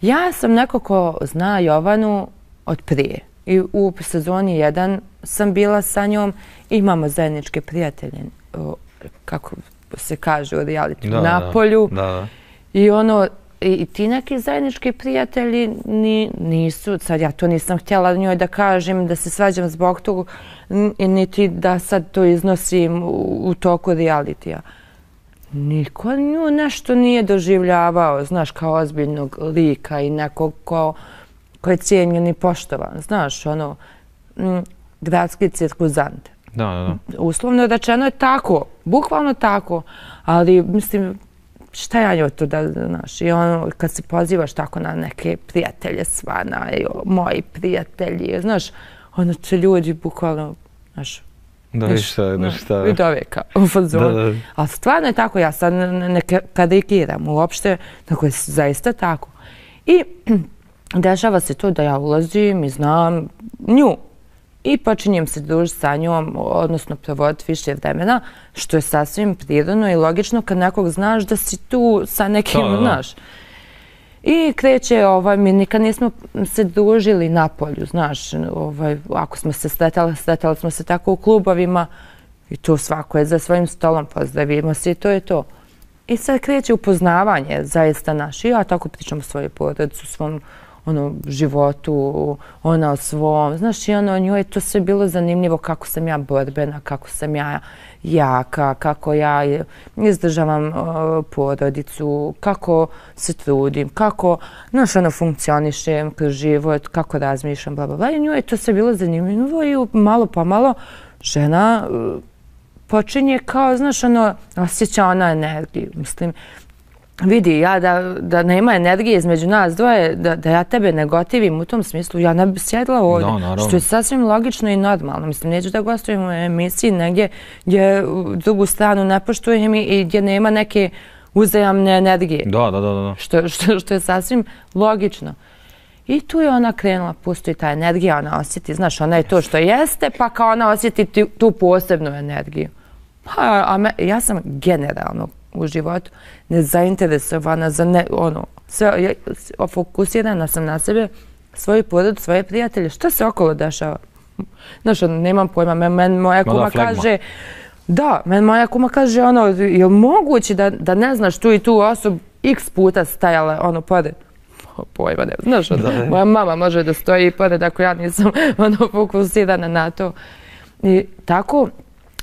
Ja sam neko ko zna Jovanu od prije. I u sezoni 1 sam bila sa njom. Imamo zajedničke prijatelje, kako se kaže u reality, da, na polju. Da, da. I ono, i ti neki zajednički prijatelji ni, nisu, sad ja to nisam htjela njoj da kažem, da se svađam zbog toga, niti da sad to iznosim u, u toku realitija. Niko nju nešto nije doživljavao, znaš, kao ozbiljnog lika i nekog ko, ko je cijenjen i poštovan, znaš, ono, m, gradski cirkuzant. Da, da, da. Uslovno rečeno je tako, bukvalno tako, ali mislim, šta ja njoj to da, znaš, i ono, kad se pozivaš tako na neke prijatelje svana, i moji prijatelji, znaš, ono će ljudi bukvalno, znaš, Da, viš šta, znaš šta. I da veka, u fazonu. Da, da. Ali stvarno je tako, ja sad ne karikiram uopšte, tako je zaista tako. I dešava se to da ja ulazim i znam nju, i počinjem se družiti sa njom, odnosno provoditi više vremena, što je sasvim prirodno i logično kad nekog znaš da si tu sa nekim, znaš. I kreće, ovaj, mi nikad nismo se družili na polju, znaš, ovaj, ako smo se sretali, sretali smo se tako u klubovima i to svako je za svojim stolom, pozdravimo se i to je to. I sad kreće upoznavanje zaista naše. ja tako pričam o svojoj porodicu, svom ono, životu, ona o svom. Znaš, i ono, njoj je to sve bilo zanimljivo kako sam ja borbena, kako sam ja jaka, kako ja izdržavam uh, porodicu, kako se trudim, kako, znaš, ono, funkcionišem kroz život, kako razmišljam, bla, bla, bla. I njoj je to sve bilo zanimljivo i malo pa malo žena uh, počinje kao, znaš, ono, osjeća ona energiju. Mislim, vidi, ja da, da nema energije između nas dvoje, da, da ja tebe ne gotivim u tom smislu, ja ne bi sjedla ovdje. No, što je sasvim logično i normalno. Mislim, neću da gostujem u emisiji negdje gdje drugu stranu ne poštujem i gdje nema neke uzajamne energije. Da, da, da. da. Što, što, što je sasvim logično. I tu je ona krenula, pusti ta energija, ona osjeti, znaš, ona je to što jeste, pa kao ona osjeti tu posebnu energiju. Pa, a me, ja sam generalno u životu, nezainteresovana za ne, ono, sve, fokusirana sam na sebe, svoju porod, svoje prijatelje, što se okolo dešava? Znaš, ono, nemam pojma, men, men moja kuma kaže, da, men moja kuma kaže, ono, je moguće da, da ne znaš tu i tu osobu x puta stajala, ono, pored? Pojma, ne znaš, ono, moja mama može da stoji pored ako ja nisam, ono, fokusirana na to. I tako,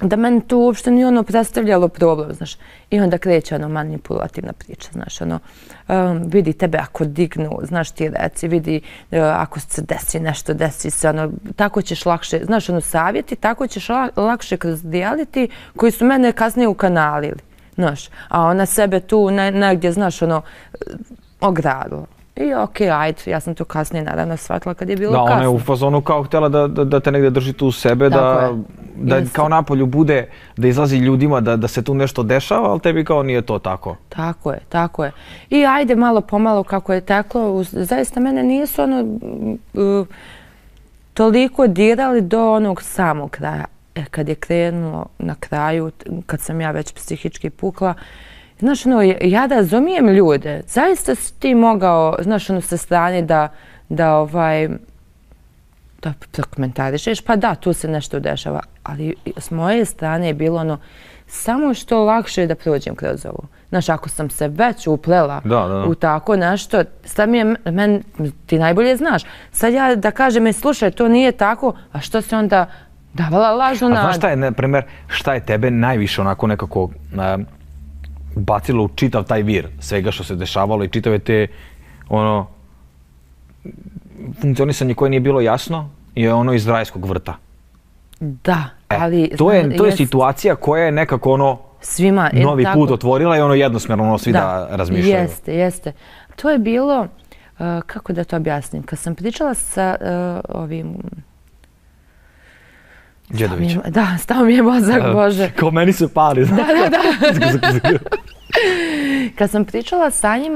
da meni to uopšte nije ono predstavljalo problem, znaš. I onda kreće ono manipulativna priča, znaš, ono, um, vidi tebe ako dignu, znaš ti reci, vidi uh, ako se desi nešto, desi se, ono, tako ćeš lakše, znaš, ono, savjeti, tako ćeš lakše kroz reality koji su mene kasnije ukanalili, znaš. A ona sebe tu negdje, znaš, ono, ogradila. I okej, okay, ajde, ja sam to kasnije naravno shvatila kad je bilo kasno. Da, ona je u fazonu kao htjela da, da, da te negdje drži tu u sebe, da, da kao napolju bude, da izlazi ljudima, da, da se tu nešto dešava, ali tebi kao nije to tako. Tako je, tako je. I ajde malo pomalo kako je teklo, zaista mene nisu ono uh, toliko dirali do onog samog kraja. E, kad je krenulo na kraju, kad sam ja već psihički pukla, Znaš, ono, ja da razumijem ljude, zaista si ti mogao, znaš, ono, sa strane da, da, ovaj, da prokomentarišeš, pa da, tu se nešto dešava. Ali s moje strane je bilo ono, samo što lakše je da prođem kroz ovo. Znaš, ako sam se već uplela da, da. u tako nešto, sad mi je, men, ti najbolje znaš, sad ja da kažem, e, slušaj, to nije tako, a što se onda davala lažnu nadu? A znaš šta je, na primjer, šta je tebe najviše onako nekako, bacilo u čitav taj vir svega što se dešavalo i čitave te ono funkcionisanje koje nije bilo jasno je ono iz rajskog vrta. Da, e, ali... To je, to je situacija koja je nekako ono svima, novi tako, put otvorila i ono jednosmjerno ono svi da, da razmišljaju. Jeste, jeste. To je bilo, uh, kako da to objasnim, kad sam pričala sa uh, ovim Đedović. Da, stao mi je mozak, Bože. Kao meni se pali. Da, da, da. Kad sam pričala sa njim,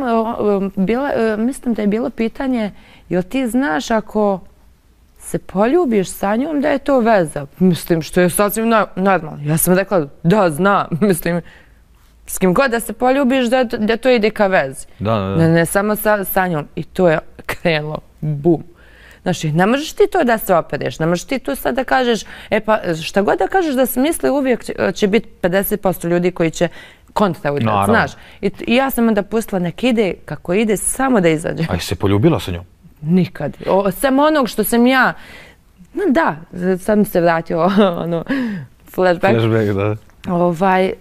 bila, e, mislim da je bilo pitanje, jel ti znaš ako se poljubiš sa njom da je to veza? Mislim, što je sasvim normalno. Ja sam rekla, da, znam. Mislim, s kim god da se poljubiš, da, da to ide ka vezi. Da, da, da. Ne, ne samo sa, sa njom. I to je krenulo. Bum. Znači, ne možeš ti to da se opereš, ne možeš ti tu sad da kažeš, e pa šta god da kažeš da se misli, uvijek će, će biti 50% ljudi koji će kontra udarac, znaš. I, I ja sam onda pustila nek ide kako ide, samo da izađe. A se poljubila sa njom? Nikad. O, sam onog što sam ja... No, da, sad mi se vratio ono, flashback. Flashback, da. Ovaj,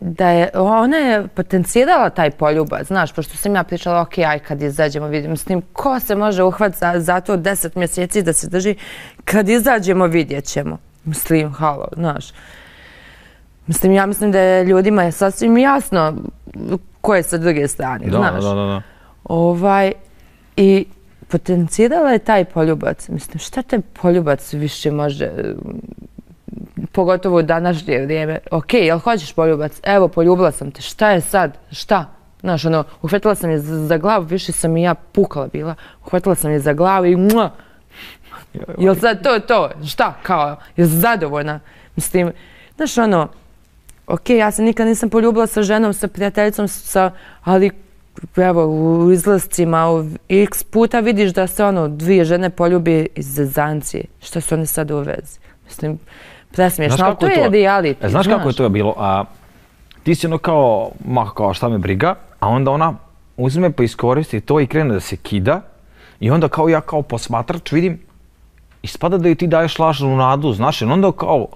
da je, ona je potencijala taj poljubac, znaš, pošto sam ja pričala, ok, aj kad izađemo, vidimo s tim, ko se može uhvat za, za to deset mjeseci da se drži, kad izađemo vidjet ćemo. Mislim, halo, znaš. Mislim, ja mislim da je ljudima je sasvim jasno ko je sa druge strane, da, znaš. Da, da, da. Ovaj, I potencijala je taj poljubac. Mislim, šta te poljubac više može pogotovo u današnje vrijeme, ok, jel hoćeš poljubac? Evo, poljubila sam te, šta je sad? Šta? Znaš, ono, uhvatila sam je za, za glavu, više sam i ja pukala bila, uhvatila sam je za glavu i mua! Jel sad to, to, šta, kao, jel zadovoljna? Mislim, znaš, ono, ok, ja se nikad nisam poljubila sa ženom, sa prijateljicom, sa, ali evo, u izlascima, u x puta vidiš da se ono, dvije žene poljubi iz zezancije. Šta su one sad u vezi? Mislim, presmiješno, ali to je reality. E, znaš kako je to bilo? A, ti si ono kao, ma kao šta me briga, a onda ona uzme pa iskoristi to i krene da se kida i onda kao ja kao posmatrač vidim ispada da joj ti daješ lažnu nadu, znaš, onda kao,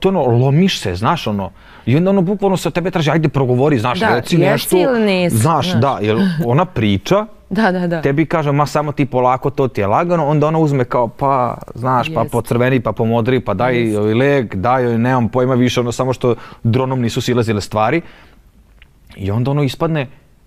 to ono, lomiš se, znaš, ono, i onda ono, bukvalno se tebe traži, ajde progovori, znaš, da, reci nešto, nisi, znaš, znaš, da, jer ona priča, Da, da, da. Tebi kaže, ma samo ti polako, to ti je lagano, onda ona uzme kao, pa, znaš, pa po crveni, pa po modri, pa daj joj leg, daj joj, nemam pojma više, ono samo što dronom nisu silazile stvari. I onda ono ispadne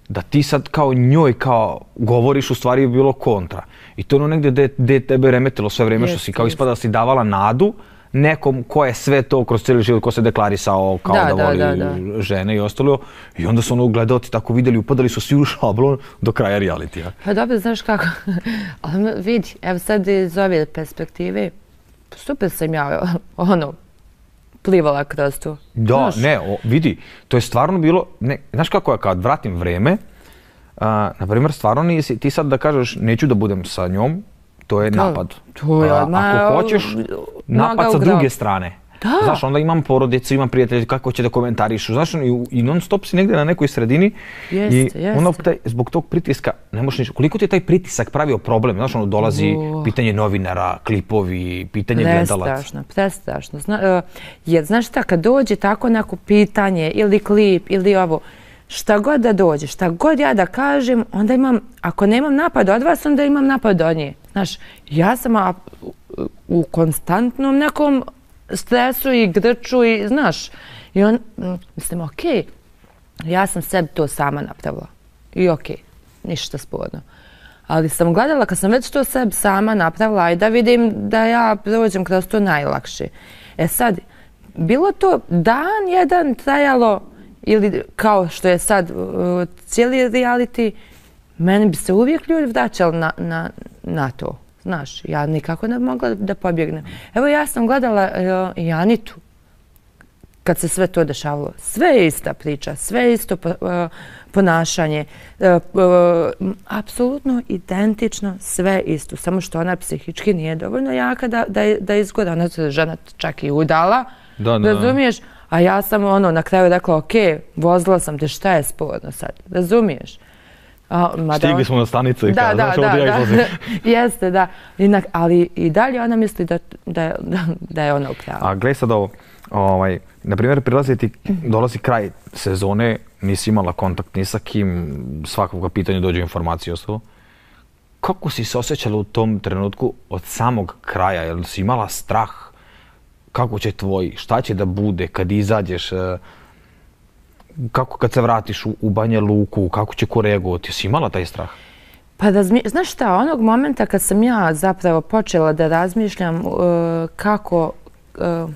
da ti sad kao njoj kao govoriš u stvari je bilo kontra. I to je ono negdje gdje tebe remetilo sve vrijeme što si kao ispada da si davala nadu, nekom ko je sve to kroz cijeli život, ko se deklarisao kao da, da voli da, da. žene i ostalo. I onda su ono gledalci tako vidjeli, upadali su svi u šablon do kraja realitija. Pa dobro, znaš kako, ali vidi, evo sad iz ove perspektive, super sam ja, ono, plivala kroz to. Da, znaš? ne, o, vidi, to je stvarno bilo, ne, znaš kako je, kad vratim vreme, a, na primjer, stvarno nisi, ti sad da kažeš, neću da budem sa njom, to je napad. To je, A, ako hoćeš, napad sa druge strane. Da. Znaš, onda imam porodicu, imam prijatelje, kako će da komentarišu. Znaš, i, i non stop si negdje na nekoj sredini. Jeste, I jeste. ono, taj, zbog tog pritiska, ne možeš ništa. Koliko ti je taj pritisak pravio problem? Znaš, ono, dolazi uh. pitanje novinara, klipovi, pitanje gledalaca. Prestrašno, prestrašno. Zna, uh, jer, znaš šta, kad dođe tako neko pitanje, ili klip, ili ovo, šta god da dođe, šta god ja da kažem, onda imam, ako nemam napad od vas, onda imam napad od nje. Znaš, ja sam u konstantnom nekom stresu i grču i, znaš, i on, mm, mislim, okej, okay, ja sam sebi to sama napravila. I okej, okay, ništa sporno. Ali sam gledala, kad sam već to sebi sama napravila, i da vidim da ja prođem kroz to najlakše. E sad, bilo to dan jedan trajalo, ili kao što je sad uh, cijeli reality, meni bi se uvijek ljudi vraćali na, na, na to. Znaš, ja nikako ne mogla da pobjegnem. Evo ja sam gledala uh, Janitu kad se sve to dešavalo. Sve je ista priča, sve je isto po, uh, ponašanje. Uh, apsolutno identično, sve isto. Samo što ona psihički nije dovoljno jaka da, da, da izgleda. Ona se žena čak i udala. Da, da. Razumiješ? A ja sam ono na kraju rekla, ok, vozila sam te, šta je sporno sad? Razumiješ? A, Stigli smo na stanicu i da, da, da, da, da. Jeste, da. Inak, ali i dalje ona misli da, da, da, da je ona upravo. A gledaj sad ovo, ovaj, na primjer, prilazi ti, dolazi kraj sezone, nisi imala kontakt ni sa kim, svakog pitanja dođe informacije i ostalo. Kako si se osjećala u tom trenutku od samog kraja? Jel si imala strah? Kako će tvoji, šta će da bude kad izađeš, e, kako kad se vratiš u, u Banja Luku, kako će ko reagovati, jesi imala taj strah? Pa da znaš šta, onog momenta kad sam ja zapravo počela da razmišljam uh, kako, uh,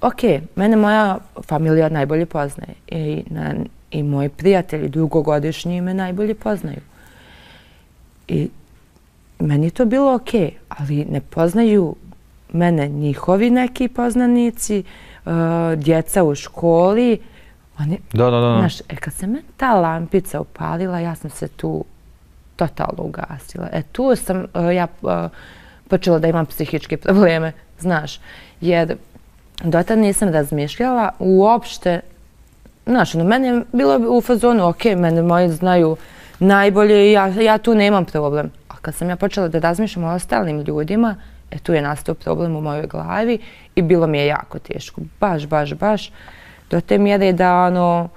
ok, mene moja familija najbolje poznaje i, na, i moji prijatelji dugogodišnji me najbolje poznaju. I meni to bilo ok, ali ne poznaju mene njihovi neki poznanici, uh, djeca u školi. Oni, da, da, da. Znaš, e, kad se me ta lampica upalila, ja sam se tu totalno ugasila. E, tu sam uh, ja uh, počela da imam psihičke probleme, znaš. Jer dotad nisam razmišljala uopšte znaš, ono, meni je bilo u fazonu, ok, mene moji znaju najbolje i ja, ja tu nemam problem. A kad sam ja počela da razmišljam o ostalim ljudima, e tu je nastao problem u mojoj glavi i bilo mi je jako teško. Baš, baš, baš. Do te mjere da, ono,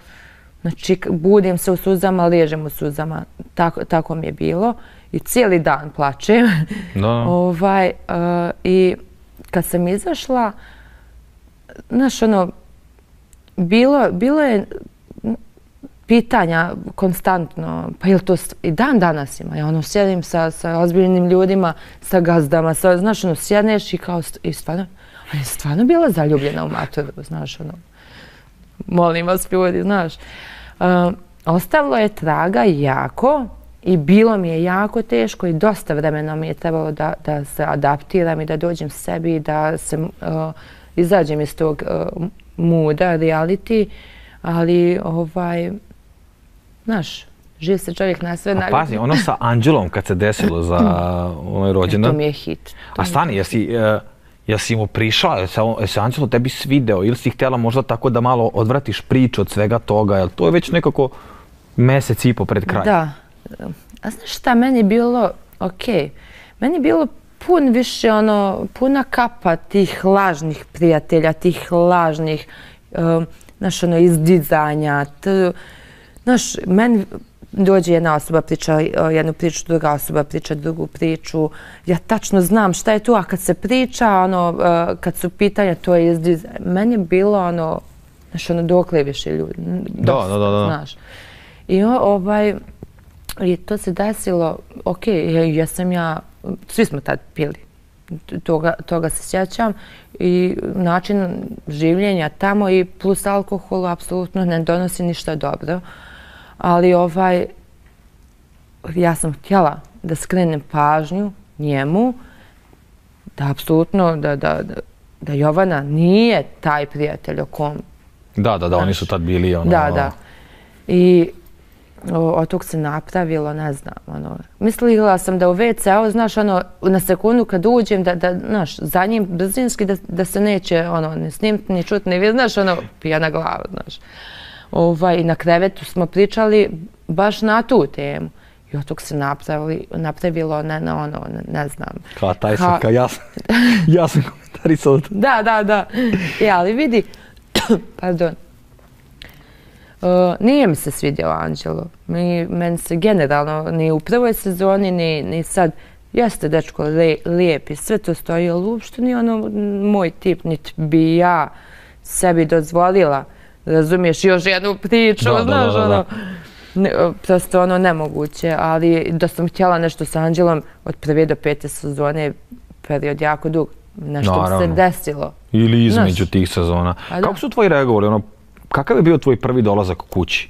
znači, budim se u suzama, ležem u suzama. Tako, tako mi je bilo. I cijeli dan plačem. Da. ovaj, uh, I kad sam izašla, znaš, ono, bilo, bilo je pitanja konstantno, pa ili to i dan danas ima. Ja ono, sjedim sa, sa ozbiljnim ljudima, sa gazdama, sa, znaš, ono, sjedneš i kao, i stvarno, a je stvarno bila zaljubljena u maturu, znaš, ono, molim vas ljudi, znaš. Uh, ostavilo je traga jako i bilo mi je jako teško i dosta vremena mi je trebalo da, da se adaptiram i da dođem sebi i da se uh, izađem iz tog uh, muda, reality, ali ovaj, znaš, živ se čovjek na sve najbolje. Pazi, ono sa Anđelom kad se desilo za onoj rođendan. To mi je hit. A stani, jesi, uh, jesi mu prišla, jesi, jesi Anđelo tebi svideo ili si htjela možda tako da malo odvratiš priču od svega toga, jel to je već nekako mjesec i po pred kraj? Da. A znaš šta, meni je bilo, okej, okay. meni je bilo pun više ono, puna kapa tih lažnih prijatelja, tih lažnih, um, znaš, ono, izdizanja. T, znaš, meni dođe jedna osoba priča jednu priču, druga osoba priča drugu priču. Ja tačno znam šta je tu, a kad se priča, ono, uh, kad su pitanja, to je izdizanje. Meni je bilo, ono, znaš, ono, dokle više ljudi. Dosta, da, da, da. Znaš. I ovaj, i to se desilo, ok, jesam ja, svi smo tad pili, toga, toga se sjećam i način življenja tamo i plus alkohol apsolutno ne donosi ništa dobro. Ali ovaj, ja sam htjela da skrenem pažnju njemu, da apsolutno, da, da, da, Jovana nije taj prijatelj o kom... Da, da, da, oni su tad bili ono... Da, da. I od tog se napravilo, ne znam, ono, mislila sam da u WC, znaš, ono, na sekundu kad uđem, da, da, znaš, za njim brzinski, da, da se neće, ono, ni snimiti, ni čuti, ni vidjeti, znaš, ono, pijana glava, znaš. Ovaj, na krevetu smo pričali baš na tu temu. I od tog se napravili, napravilo, ne, ne, ono, ne, ne znam. Kao taj sam, kao ja sam, ja sam komentarisao to. Da, da, da. Ja, ali vidi, pardon, Uh, nije mi se svidio Anđelo. Mi, meni se generalno ni u prvoj sezoni, ni, ni sad, jeste dečko le, lijep i sve to stoji, ali uopšte nije ono moj tip, niti bi ja sebi dozvolila, razumiješ, još jednu priču, da, znaš, da, da, da. ono, ne, prosto ono nemoguće, ali da sam htjela nešto sa Anđelom od prve do pete sezone, period jako dug, nešto Naravno. se desilo. Ili između tih sezona. Kako su tvoji reagovali, ono, kakav je bio tvoj prvi dolazak u kući?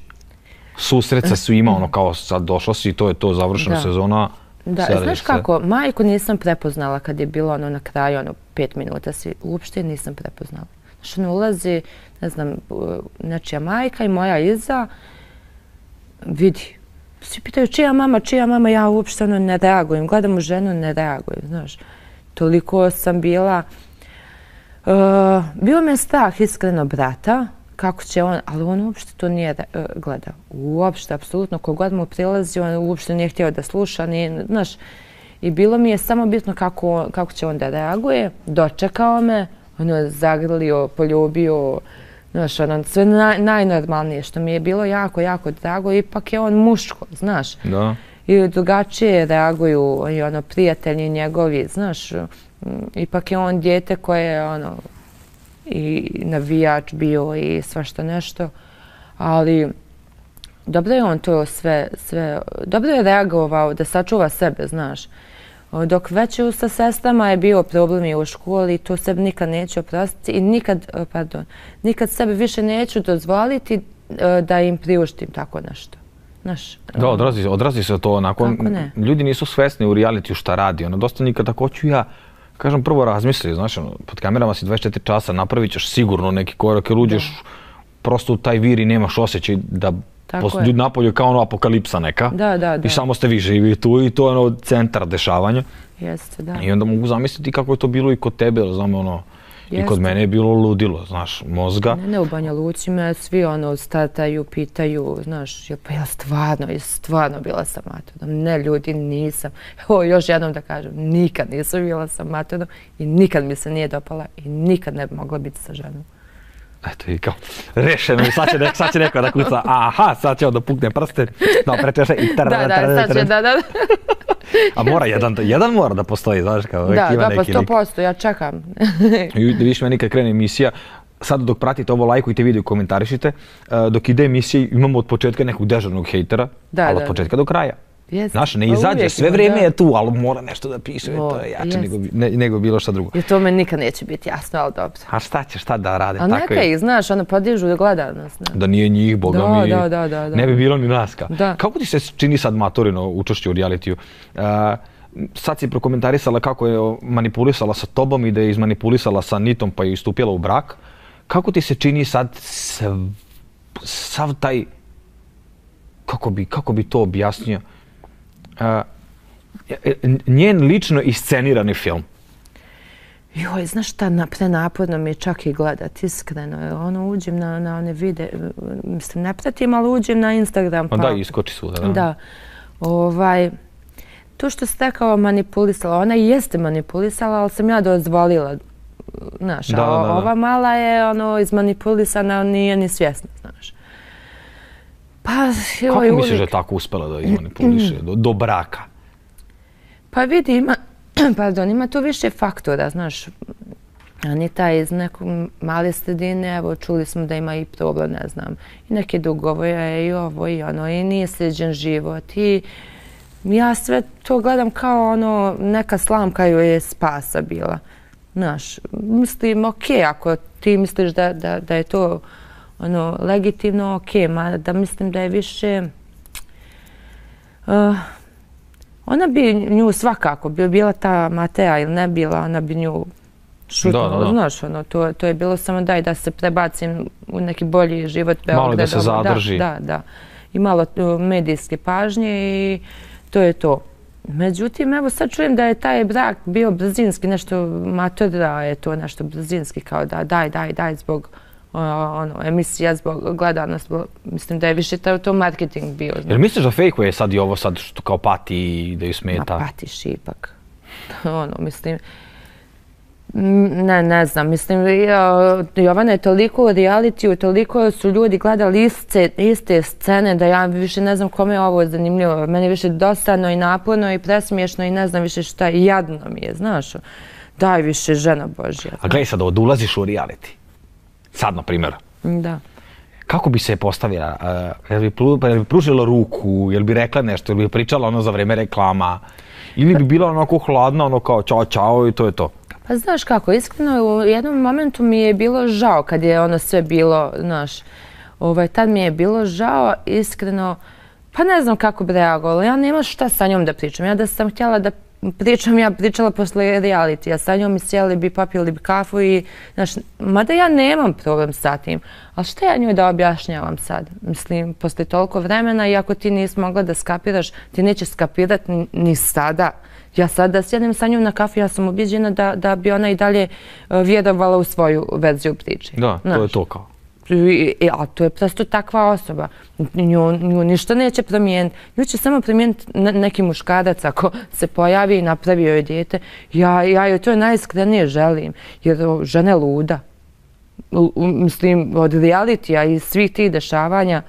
Susret sa svima, ono kao sad došla si i to je to, završena da. sezona. Da, znaš kako, majku nisam prepoznala kad je bilo ono na kraju, ono pet minuta, uopšte nisam prepoznala. Znaš, ulazi, ne znam, nečija majka i moja iza, vidi, svi pitaju čija mama, čija mama, ja uopšte ono ne reagujem, gledam u ženu, ne reagujem, znaš. Toliko sam bila, uh, bilo me strah iskreno brata, kako će on, ali on uopšte to nije uh, gledao. Uopšte, apsolutno, kogod mu prilazi, on uopšte nije htio da sluša, nije, znaš, i bilo mi je samo bitno kako, kako će on da reaguje, dočekao me, ono, zagrlio, poljubio, znaš, ono, sve naj, najnormalnije, što mi je bilo jako, jako drago, ipak je on muško, znaš. Da. I drugačije reaguju i ono, prijatelji njegovi, znaš, ipak je on djete koje je, ono, i navijač bio i svašta nešto. Ali dobro je on to sve, sve, dobro je reagovao da sačuva sebe, znaš. Dok već sa sestrama je bio problem i u školi, to se nikad neću oprostiti i nikad, pardon, nikad sebe više neću dozvoliti da im priuštim tako nešto. Znaš, da, odrazi, odrazi se to onako. Ljudi nisu svesni u realitiju šta radi. Ono, dosta nikad tako ću ja, kažem, prvo razmisli, znaš, ono, pod kamerama si 24 časa, napravit ćeš sigurno neki korak, jer uđeš prosto u taj vir i nemaš osjećaj da ljudi napolju kao ono apokalipsa neka. Da, da, da. I samo ste vi živi tu i to je ono centar dešavanja. Jeste, da. I onda mogu zamisliti kako je to bilo i kod tebe, znam, ono, I kod mene je bilo ludilo, znaš, mozga. Ne, ne, u Banja Luci me svi ono startaju, pitaju, znaš, ja, pa ja stvarno, ja stvarno bila sa matodom. Ne, ljudi, nisam. Evo, još jednom da kažem, nikad nisam bila sa matodom i nikad mi se nije dopala i nikad ne bi mogla biti sa ženom. Eto i kao, rešeno i sad će, nek, sad će neko da kuca, aha, sad će on da pukne prste, no, preteže i tar, da, da, sad će, da, da. A mora, jedan, jedan mora da postoji, znaš, kao da, ima da, neki pa lik. 100%, ja čekam. I vidiš meni kad krene emisija, sad dok pratite ovo lajkujte video i komentarišite, eh, dok ide emisija imamo od početka nekog dežurnog hejtera, Da, ali da, od da. početka do kraja. Yes. Znaš, ne Pa izađe, sve vrijeme da. je tu, ali mora nešto da piše, to je jače nego, ne, nego bilo šta drugo. Jer to me nikad neće biti jasno, ali dobro. A šta će, šta da rade, A tako neka je. ih, znaš, ono, podižu gledanost. Ne? Da nije njih, boga Da, mi, da, da, da, da. ne bi bilo ni nas. Ka. Da. Kako ti se čini sad maturino učešće u realitiju? Uh, sad si prokomentarisala kako je manipulisala sa tobom i da je izmanipulisala sa Nitom pa je istupila u brak. Kako ti se čini sad sav, sav taj, kako bi, kako bi to objasnio, uh, njen lično iscenirani film? Joj, znaš šta, na, prenaporno mi je čak i gledat, iskreno. Ono, uđem na, na one vide, mislim, ne pratim, ali uđem na Instagram. Pa, da, iskoči svuda. Da. Da. Ovaj, to što ste rekao manipulisala, ona i jeste manipulisala, ali sam ja dozvolila. Znaš, Da, a da, da. ova mala je ono izmanipulisana, nije ni svjesna, znaš. Pa, joj, Kako misliš uvijek- da je tako uspela da izmanipuliše do, do braka? Pa vidi, ima, pardon, ima tu više faktora, znaš. Anita je iz nekog male sredine, evo čuli smo da ima i problem, ne znam, i neke dugove, i ovo i ono, i nije sređen život. I ja sve to gledam kao ono, neka slamka joj je spasa bila. Znaš, mislim, okej, ako ti misliš da, da, da je to ono, legitimno, okej, ma da mislim da je više... Uh, ona bi nju svakako, bi bila ta Matea ili ne bila, ona bi nju šutnula, znaš, ono, to, to je bilo samo daj da se prebacim u neki bolji život Beogradom. Malo da se zadrži. Da, da, da. I malo uh, medijske pažnje i to je to. Međutim, evo sad čujem da je taj brak bio brzinski, nešto matora je to nešto brzinski, kao da daj, daj, daj zbog ono, emisija, zbog gledanost, mislim da je više to, to marketing bio. znaš. Jel misliš da fejkuje sad i ovo sad što kao pati i da ju Ma smeta? patiš ipak. ono, mislim, ne, ne znam, mislim, Jovana je toliko u realitiju, toliko su ljudi gledali iste, iste scene da ja više ne znam kome je ovo zanimljivo. Meni je više dosadno i naporno i presmiješno i ne znam više šta jadno mi je, znaš. Daj više, žena Božja. A gledaj sad, od ulaziš u reality. Sad, na primjer. Da. Kako bi se postavila? Uh, jel, bi pru, pa jel bi pružila ruku? Jel bi rekla nešto? Jel bi pričala ono za vreme reklama? Ili bi bila onako hladna, ono kao čao, čao i to je to? Pa znaš kako, iskreno u jednom momentu mi je bilo žao kad je ono sve bilo, znaš, ovaj, tad mi je bilo žao, iskreno, pa ne znam kako bi reagovala, ja nema šta sa njom da pričam, ja da sam htjela da pričam, ja pričala posle realitija, sa njom i sjeli bi, papili bi kafu i, znaš, mada ja nemam problem sa tim, ali šta ja njoj da objašnjavam sad? Mislim, posle toliko vremena i ako ti nisi mogla da skapiraš, ti neće skapirat ni, ni sada. Ja sad da sjedem sa njom na kafu, ja sam ubiđena da, da bi ona i dalje e, vjerovala u svoju verziju priče. Da, to je Znaš. to kao. I- a to je prosto takva osoba. Nju, nju ništa neće promijeniti. Nju će samo promijeniti ne, neki muškarac ako se pojavi i napravi joj dijete. Ja, ja joj to najiskrenije želim, jer žena je luda. U- u- Mislim, od realitija i svih tih dešavanja,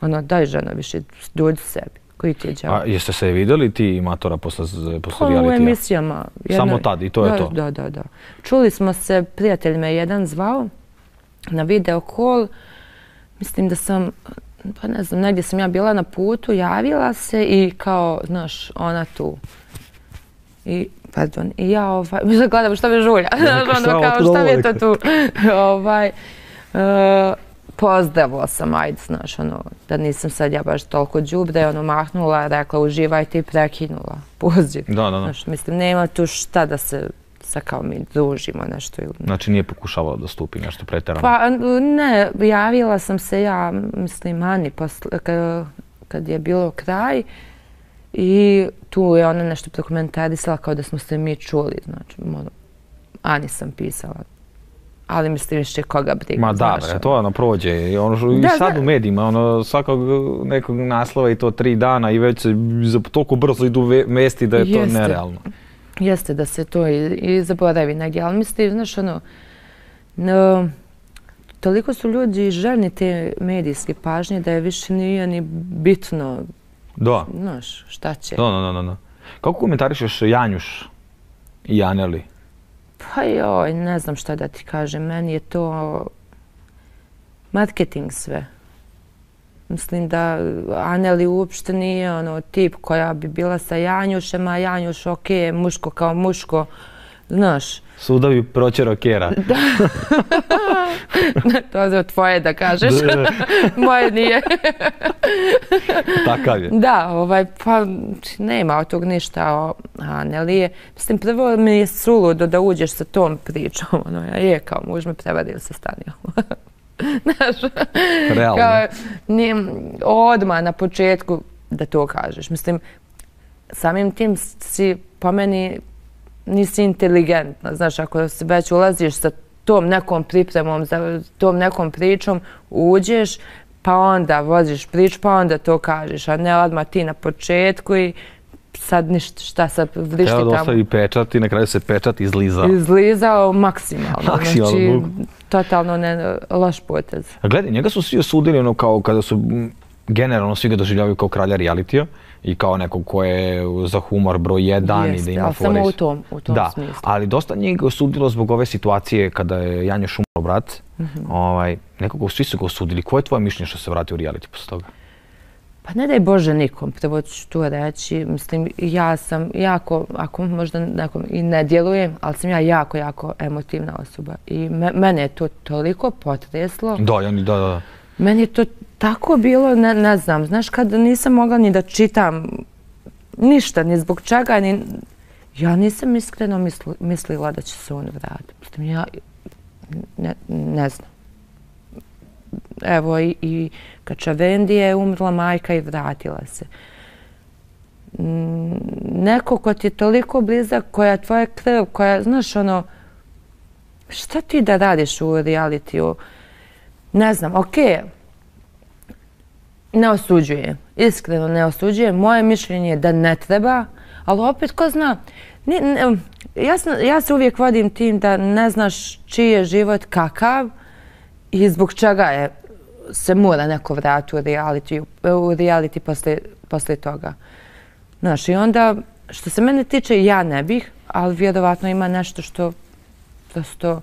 ono, daj žena više, dođi sebi. Koji ti je džava? A jeste se vidjeli ti i Matora posle, posle Pa u realitija? emisijama. Samo tad i to je to? Da, da, da. Čuli smo se, prijatelj me jedan zvao na video call. Mislim da sam, pa ne znam, negdje sam ja bila na putu, javila se i kao, znaš, ona tu. I, pardon, i ja ovaj, gledam šta me žulja. ono, ovo kao, šta mi je to tu? ovaj, e, pozdravila sam, ajde, znaš, ono, da nisam sad ja baš toliko džubre, ono, mahnula, rekla, uživajte i prekinula poziv. Da, da, da. Znaš, mislim, nema tu šta da se sa kao mi družimo nešto ili... Znači nije pokušavala da stupi nešto pretjerano? Pa ne, javila sam se ja, mislim, Ani, posle, kad, kad je bilo kraj i tu je ona nešto prokomentarisala kao da smo se mi čuli, znači, ono, Ani sam pisala ali mislim što koga briga. Ma da, bre, to ono prođe. I, ono, I sad u medijima, ono, svakog nekog naslova i to tri dana i već se toliko brzo idu vesti da je to nerealno. Jeste da se to i, i zaboravi negdje, ali mislim, znaš, ono, no, toliko su ljudi željni te medijske pažnje da je više nije ni bitno. Da. Znaš, šta će. Da, da, da, da. Kako komentarišeš Janjuš i Janeli? Pa joj, ne znam šta da ti kažem. Meni je to marketing sve. Mislim da Aneli uopšte nije ono tip koja bi bila sa Janjušem, a Janjuš ok, muško kao muško, znaš. Sudovi proćero kera. Da. to je tvoje da kažeš. Moje nije. Takav je. Da, ovaj, pa nema od tog ništa o Anelije. Mislim, prvo mi je suludo da uđeš sa tom pričom. Ono, ja je kao muž me prevadio sa stanijom. Znaš, Realno. Kao, nije, odmah na početku da to kažeš. Mislim, samim tim si po meni nisi inteligentna. Znaš, ako se već ulaziš sa tom nekom pripremom, za tom nekom pričom, uđeš, pa onda voziš priču, pa onda to kažeš, a ne odmah ti na početku i sad ništa, šta sad vrišti tamo. Treba da ostavi pečat i na kraju se pečat izlizao. Izlizao maksimalno. Maksimalno. Znači, totalno ne, loš potez. A gledaj, njega su svi osudili ono kao kada su generalno svi ga doživljavaju kao kralja realitija i kao nekog ko je za humor broj jedan i da ima foris. Samo u tom, u tom da, smislu. ali dosta njih ga osudilo zbog ove situacije kada je Janja Šumaro brat. Mm -hmm. ovaj, nekog, svi su ga osudili. Koje je tvoje mišljenje što se vrati u reality posle toga? Pa ne daj Bože nikom, prvo ću to reći. Mislim, ja sam jako, ako možda nekom i ne djelujem, ali sam ja jako, jako emotivna osoba. I me, mene je to toliko potreslo. Da, ja ni, da, da. Meni je to tako bilo, ne, ne znam, znaš, kad nisam mogla ni da čitam ništa, ni zbog čega, ni... Ja nisam iskreno misli, mislila da će se on vratiti. Mislim, ja ne, ne znam. Evo, i, i kad je umrla majka i vratila se. Mm, neko ko ti je toliko blizak, koja je tvoja krv, koja, znaš, ono, šta ti da radiš u realitiju? Ne znam, okej, okay, ne osuđujem. Iskreno ne osuđujem. Moje mišljenje je da ne treba, ali opet ko zna, ne, ne, ja, sam, ja se uvijek vodim tim da ne znaš čiji je život kakav i zbog čega je se mora neko vrati u reality, u reality posle, posle toga. Znaš, i onda, što se mene tiče, ja ne bih, ali vjerovatno ima nešto što, prosto,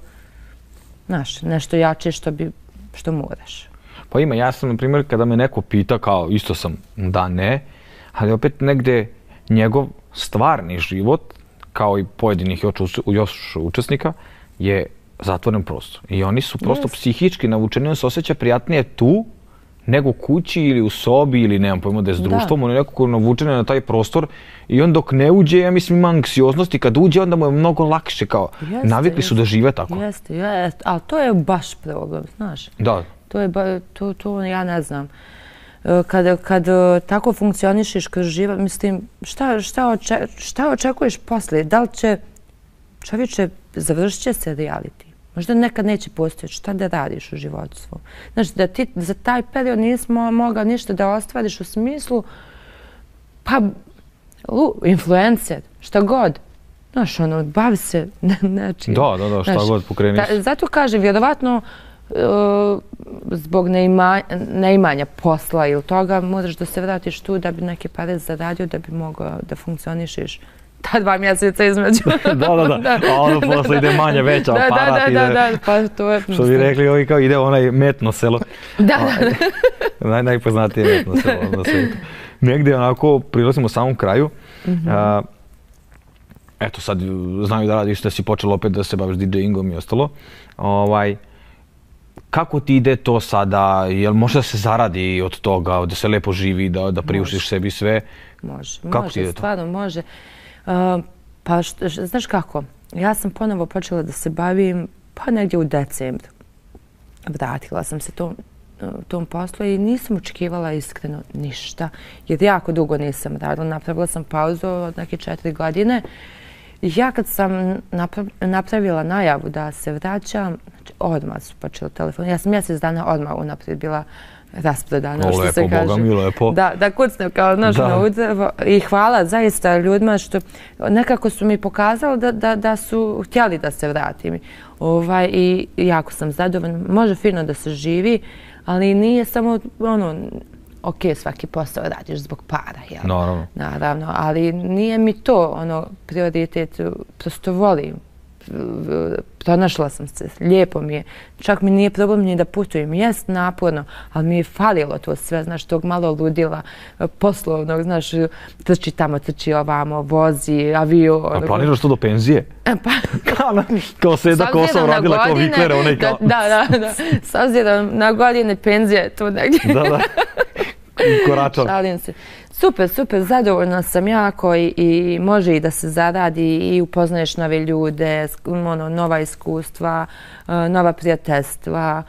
znaš, nešto jače što bi, što moraš. Pa ima, ja sam, na primjer, kada me neko pita, kao isto sam da ne, ali opet negde njegov stvarni život, kao i pojedinih još učesnika, je zatvoren prostor. I oni su prosto yes. psihički navučeni, on se osjeća prijatnije tu, nego kući ili u sobi ili nemam pojma da je s društvom, on je nekako navučen na taj prostor i on dok ne uđe, ja mislim ima anksioznosti, kad uđe onda mu je mnogo lakše kao, jeste, navikli su da žive tako. Jeste, jeste, ali to je baš problem, znaš. Da. To je, ba, to, to ja ne znam. E, kad, e, tako funkcionišeš kroz život, mislim, šta, šta, oče, šta očekuješ poslije? Da li će čovječe završit će se reality? Možda nekad neće postojati šta da radiš u životu svom. Znači, da ti za taj period nismo mogao ništa da ostvariš u smislu, pa, lu, influencer, šta god. Znaš, ono, bavi se nečim. Da, da, da, šta Znaš, god pokreniš. Da, zato kažem, vjerovatno, uh, zbog neimanja, neimanja posla ili toga, moraš da se vratiš tu da bi neke pare zaradio, da bi mogao da funkcionišeš ta dva mjeseca između. da, da, da. A ono posle ide manje, veća da, aparat. Da, da, da, da, pa to je... Što bi rekli, ovi kao ide onaj metno selo. Da, da, da. Naj, najpoznatije metno selo na svijetu. Negdje onako prilazimo samom kraju. Mm -hmm. uh, eto sad znaju da radiš da si počelo opet da se baviš DJ-ingom i ostalo. Ovaj, kako ti ide to sada? Jel može da se zaradi od toga, da se lepo živi, da, da priuštiš sebi sve? Može, kako može, stvarno može. Pa što, znaš kako, ja sam ponovo počela da se bavim pa negdje u decembru. Vratila sam se tom, e, tom poslu i nisam očekivala iskreno ništa. Jer jako dugo nisam radila, napravila sam pauzu od neke četiri godine Ja kad sam napravila najavu da se vraćam, znači odmah su počeli telefon. Ja sam mjesec dana odmah unaprijed bila rasprodana, što se kaže. Boga mi, lepo. Da, da kucnem kao nož na udrvo. I hvala zaista ljudima što nekako su mi pokazali da, da, da su htjeli da se vratim. Ovaj, I jako sam zadovoljna. Može fino da se živi, ali nije samo ono, ok, svaki posao radiš zbog para, jel? Naravno. Naravno, ali nije mi to ono prioritet, prosto volim pronašla sam se, lijepo mi je. Čak mi nije problem ni da putujem, jest naporno, ali mi je falilo to sve, znaš, tog malo ludila poslovnog, znaš, trči tamo, trči ovamo, vozi, avio. A planiraš to do penzije? E, pa... kao se jedna kosa uradila kao viklere, onaj kao... Da, da, da. S obzirom na godine penzije, tu negdje. Da, da. koračala. Šalim se. Super, super, zadovoljna sam jako i, i može i da se zaradi i upoznaješ nove ljude, ono, nova iskustva, e, nova prijateljstva.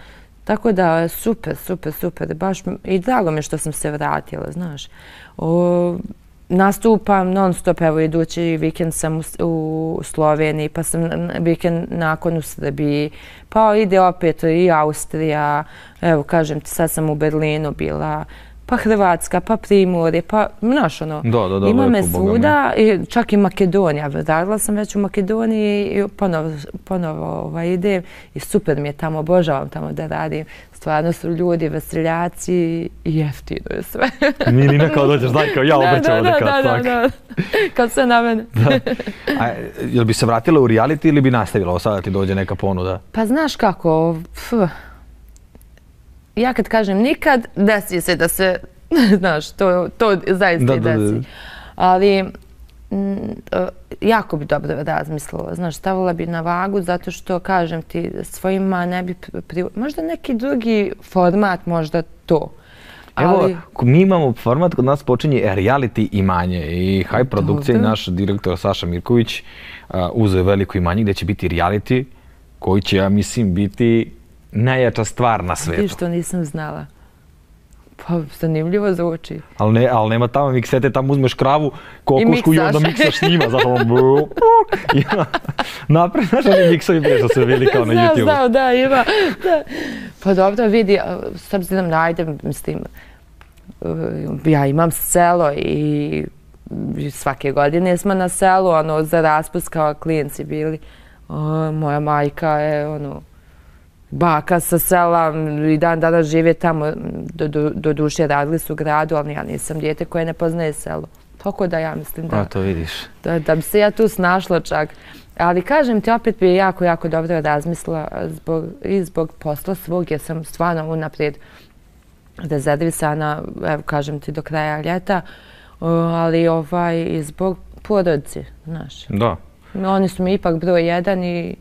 Tako da, super, super, super. Baš i drago mi je što sam se vratila, znaš. O, nastupam non stop, evo idući vikend sam u, u Sloveniji, pa sam vikend nakon u Srbiji, pa ide opet i Austrija, evo kažem ti, sad sam u Berlinu bila, pa Hrvatska, pa Primorje, pa, znaš, ono, da, da, da, ima me svuda, i čak i Makedonija, radila sam već u Makedoniji i ponovo, ponovo ovaj, idem i super mi je tamo, obožavam tamo da radim. Stvarno su ljudi, veseljaci i jeftino je sve. Nije ni nekao dođeš, daj kao ja obećao da, kad tak. Da, da, kad sve na mene. da. A, jel bi se vratila u reality ili bi nastavila ovo sada ti dođe neka ponuda? Pa znaš kako, pff, ja kad kažem nikad, desi se da se, znaš, to, to zaista i desi. Ali, mm, jako bi dobro razmislila. Znaš, stavila bi na vagu zato što, kažem ti, svojima ne bi... Pri... Možda neki drugi format, možda to. Evo, ali... mi imamo format kod nas počinje reality imanje i high produkcija i naš direktor Saša Mirković uh, uzeo veliko imanje gdje će biti reality koji će, ja mislim, biti najjača stvar na svetu. Ti što nisam znala. Pa, zanimljivo zvuči. Ali ne, al nema tamo miksete, tamo uzmeš kravu, kokošku i, i onda miksaš s njima. Zato ono, napred, znaš, oni miksovi prešao se veli kao na YouTube. Znao, da, ima. Da. Pa dobro, vidi, s obzirom na ajde, mislim, ja imam selo i svake godine smo na selu, ono, za raspust kao klijenici bili. O, moja majka je, ono, baka sa sela i dan dana žive tamo, do, do, do duše radili su gradu, ali ja nisam djete koje ne poznaje selo. Tako da ja mislim da... A to vidiš. Da, da bi se ja tu snašla čak. Ali kažem ti, opet bi jako, jako dobro razmisla zbog, i zbog posla svog, jer sam stvarno unaprijed rezervisana, evo kažem ti, do kraja ljeta, ali ovaj, i zbog porodci, znaš. Da. Oni su mi ipak broj jedan i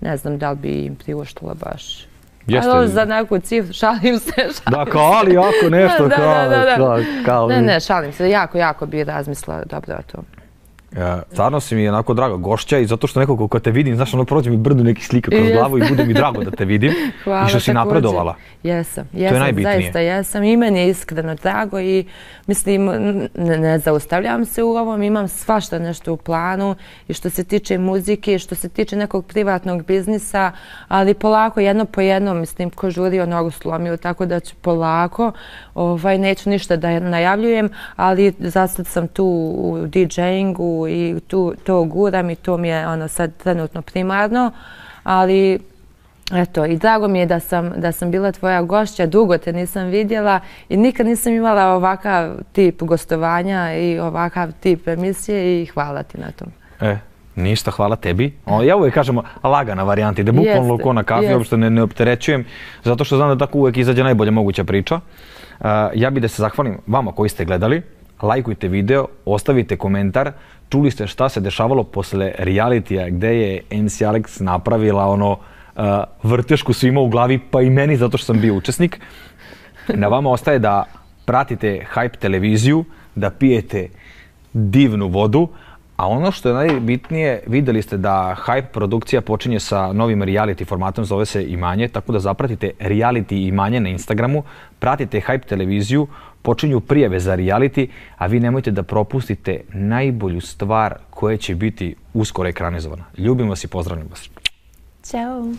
ne znam da li bi im priuštila baš. Jeste li? Za neku cifru, šalim se. Šalim da, kao ali jako nešto, da, kao, da, da, da. kao, Ne, ne, šalim se, jako, jako bi razmislila dobro o tom. Ja, stvarno si mi onako draga gošća i zato što nekako kad te vidim, znaš, ono prođe mi brdu nekih slika kroz glavu i bude mi drago da te vidim. Hvala, I što si napredovala. Jesam, jesam, to je najbitnije. zaista jesam. I meni je iskreno drago i mislim, ne, ne zaustavljam se u ovom, imam svašta nešto u planu i što se tiče muzike, što se tiče nekog privatnog biznisa, ali polako, jedno po jedno, mislim, ko žurio nogu slomio, tako da ću polako, ovaj, neću ništa da najavljujem, ali zasad sam tu u DJingu, i tu, to guram i to mi je ono sad trenutno primarno, ali eto, i drago mi je da sam, da sam bila tvoja gošća, dugo te nisam vidjela i nikad nisam imala ovakav tip gostovanja i ovakav tip emisije i hvala ti na tom. E, ništa, hvala tebi. O, ja uvijek kažem lagana varijanta, ide bukvalno ko na kafe, uopšte ne, ne opterećujem, zato što znam da tako uvijek izađe najbolja moguća priča. Uh, ja bih da se zahvalim vama koji ste gledali, lajkujte video, ostavite komentar, čuli ste šta se dešavalo posle realitija gde je MC Alex napravila ono uh, vrtešku svima u glavi, pa i meni zato što sam bio učesnik. Na vama ostaje da pratite Hype televiziju, da pijete divnu vodu, A ono što je najbitnije, videli ste da Hype produkcija počinje sa novim reality formatom, zove se Imanje, tako da zapratite reality Imanje na Instagramu, pratite Hype televiziju, počinju prijeve za reality, a vi nemojte da propustite najbolju stvar koja će biti uskoro ekranizovana. Ljubim vas i pozdravljam vas. Ćao!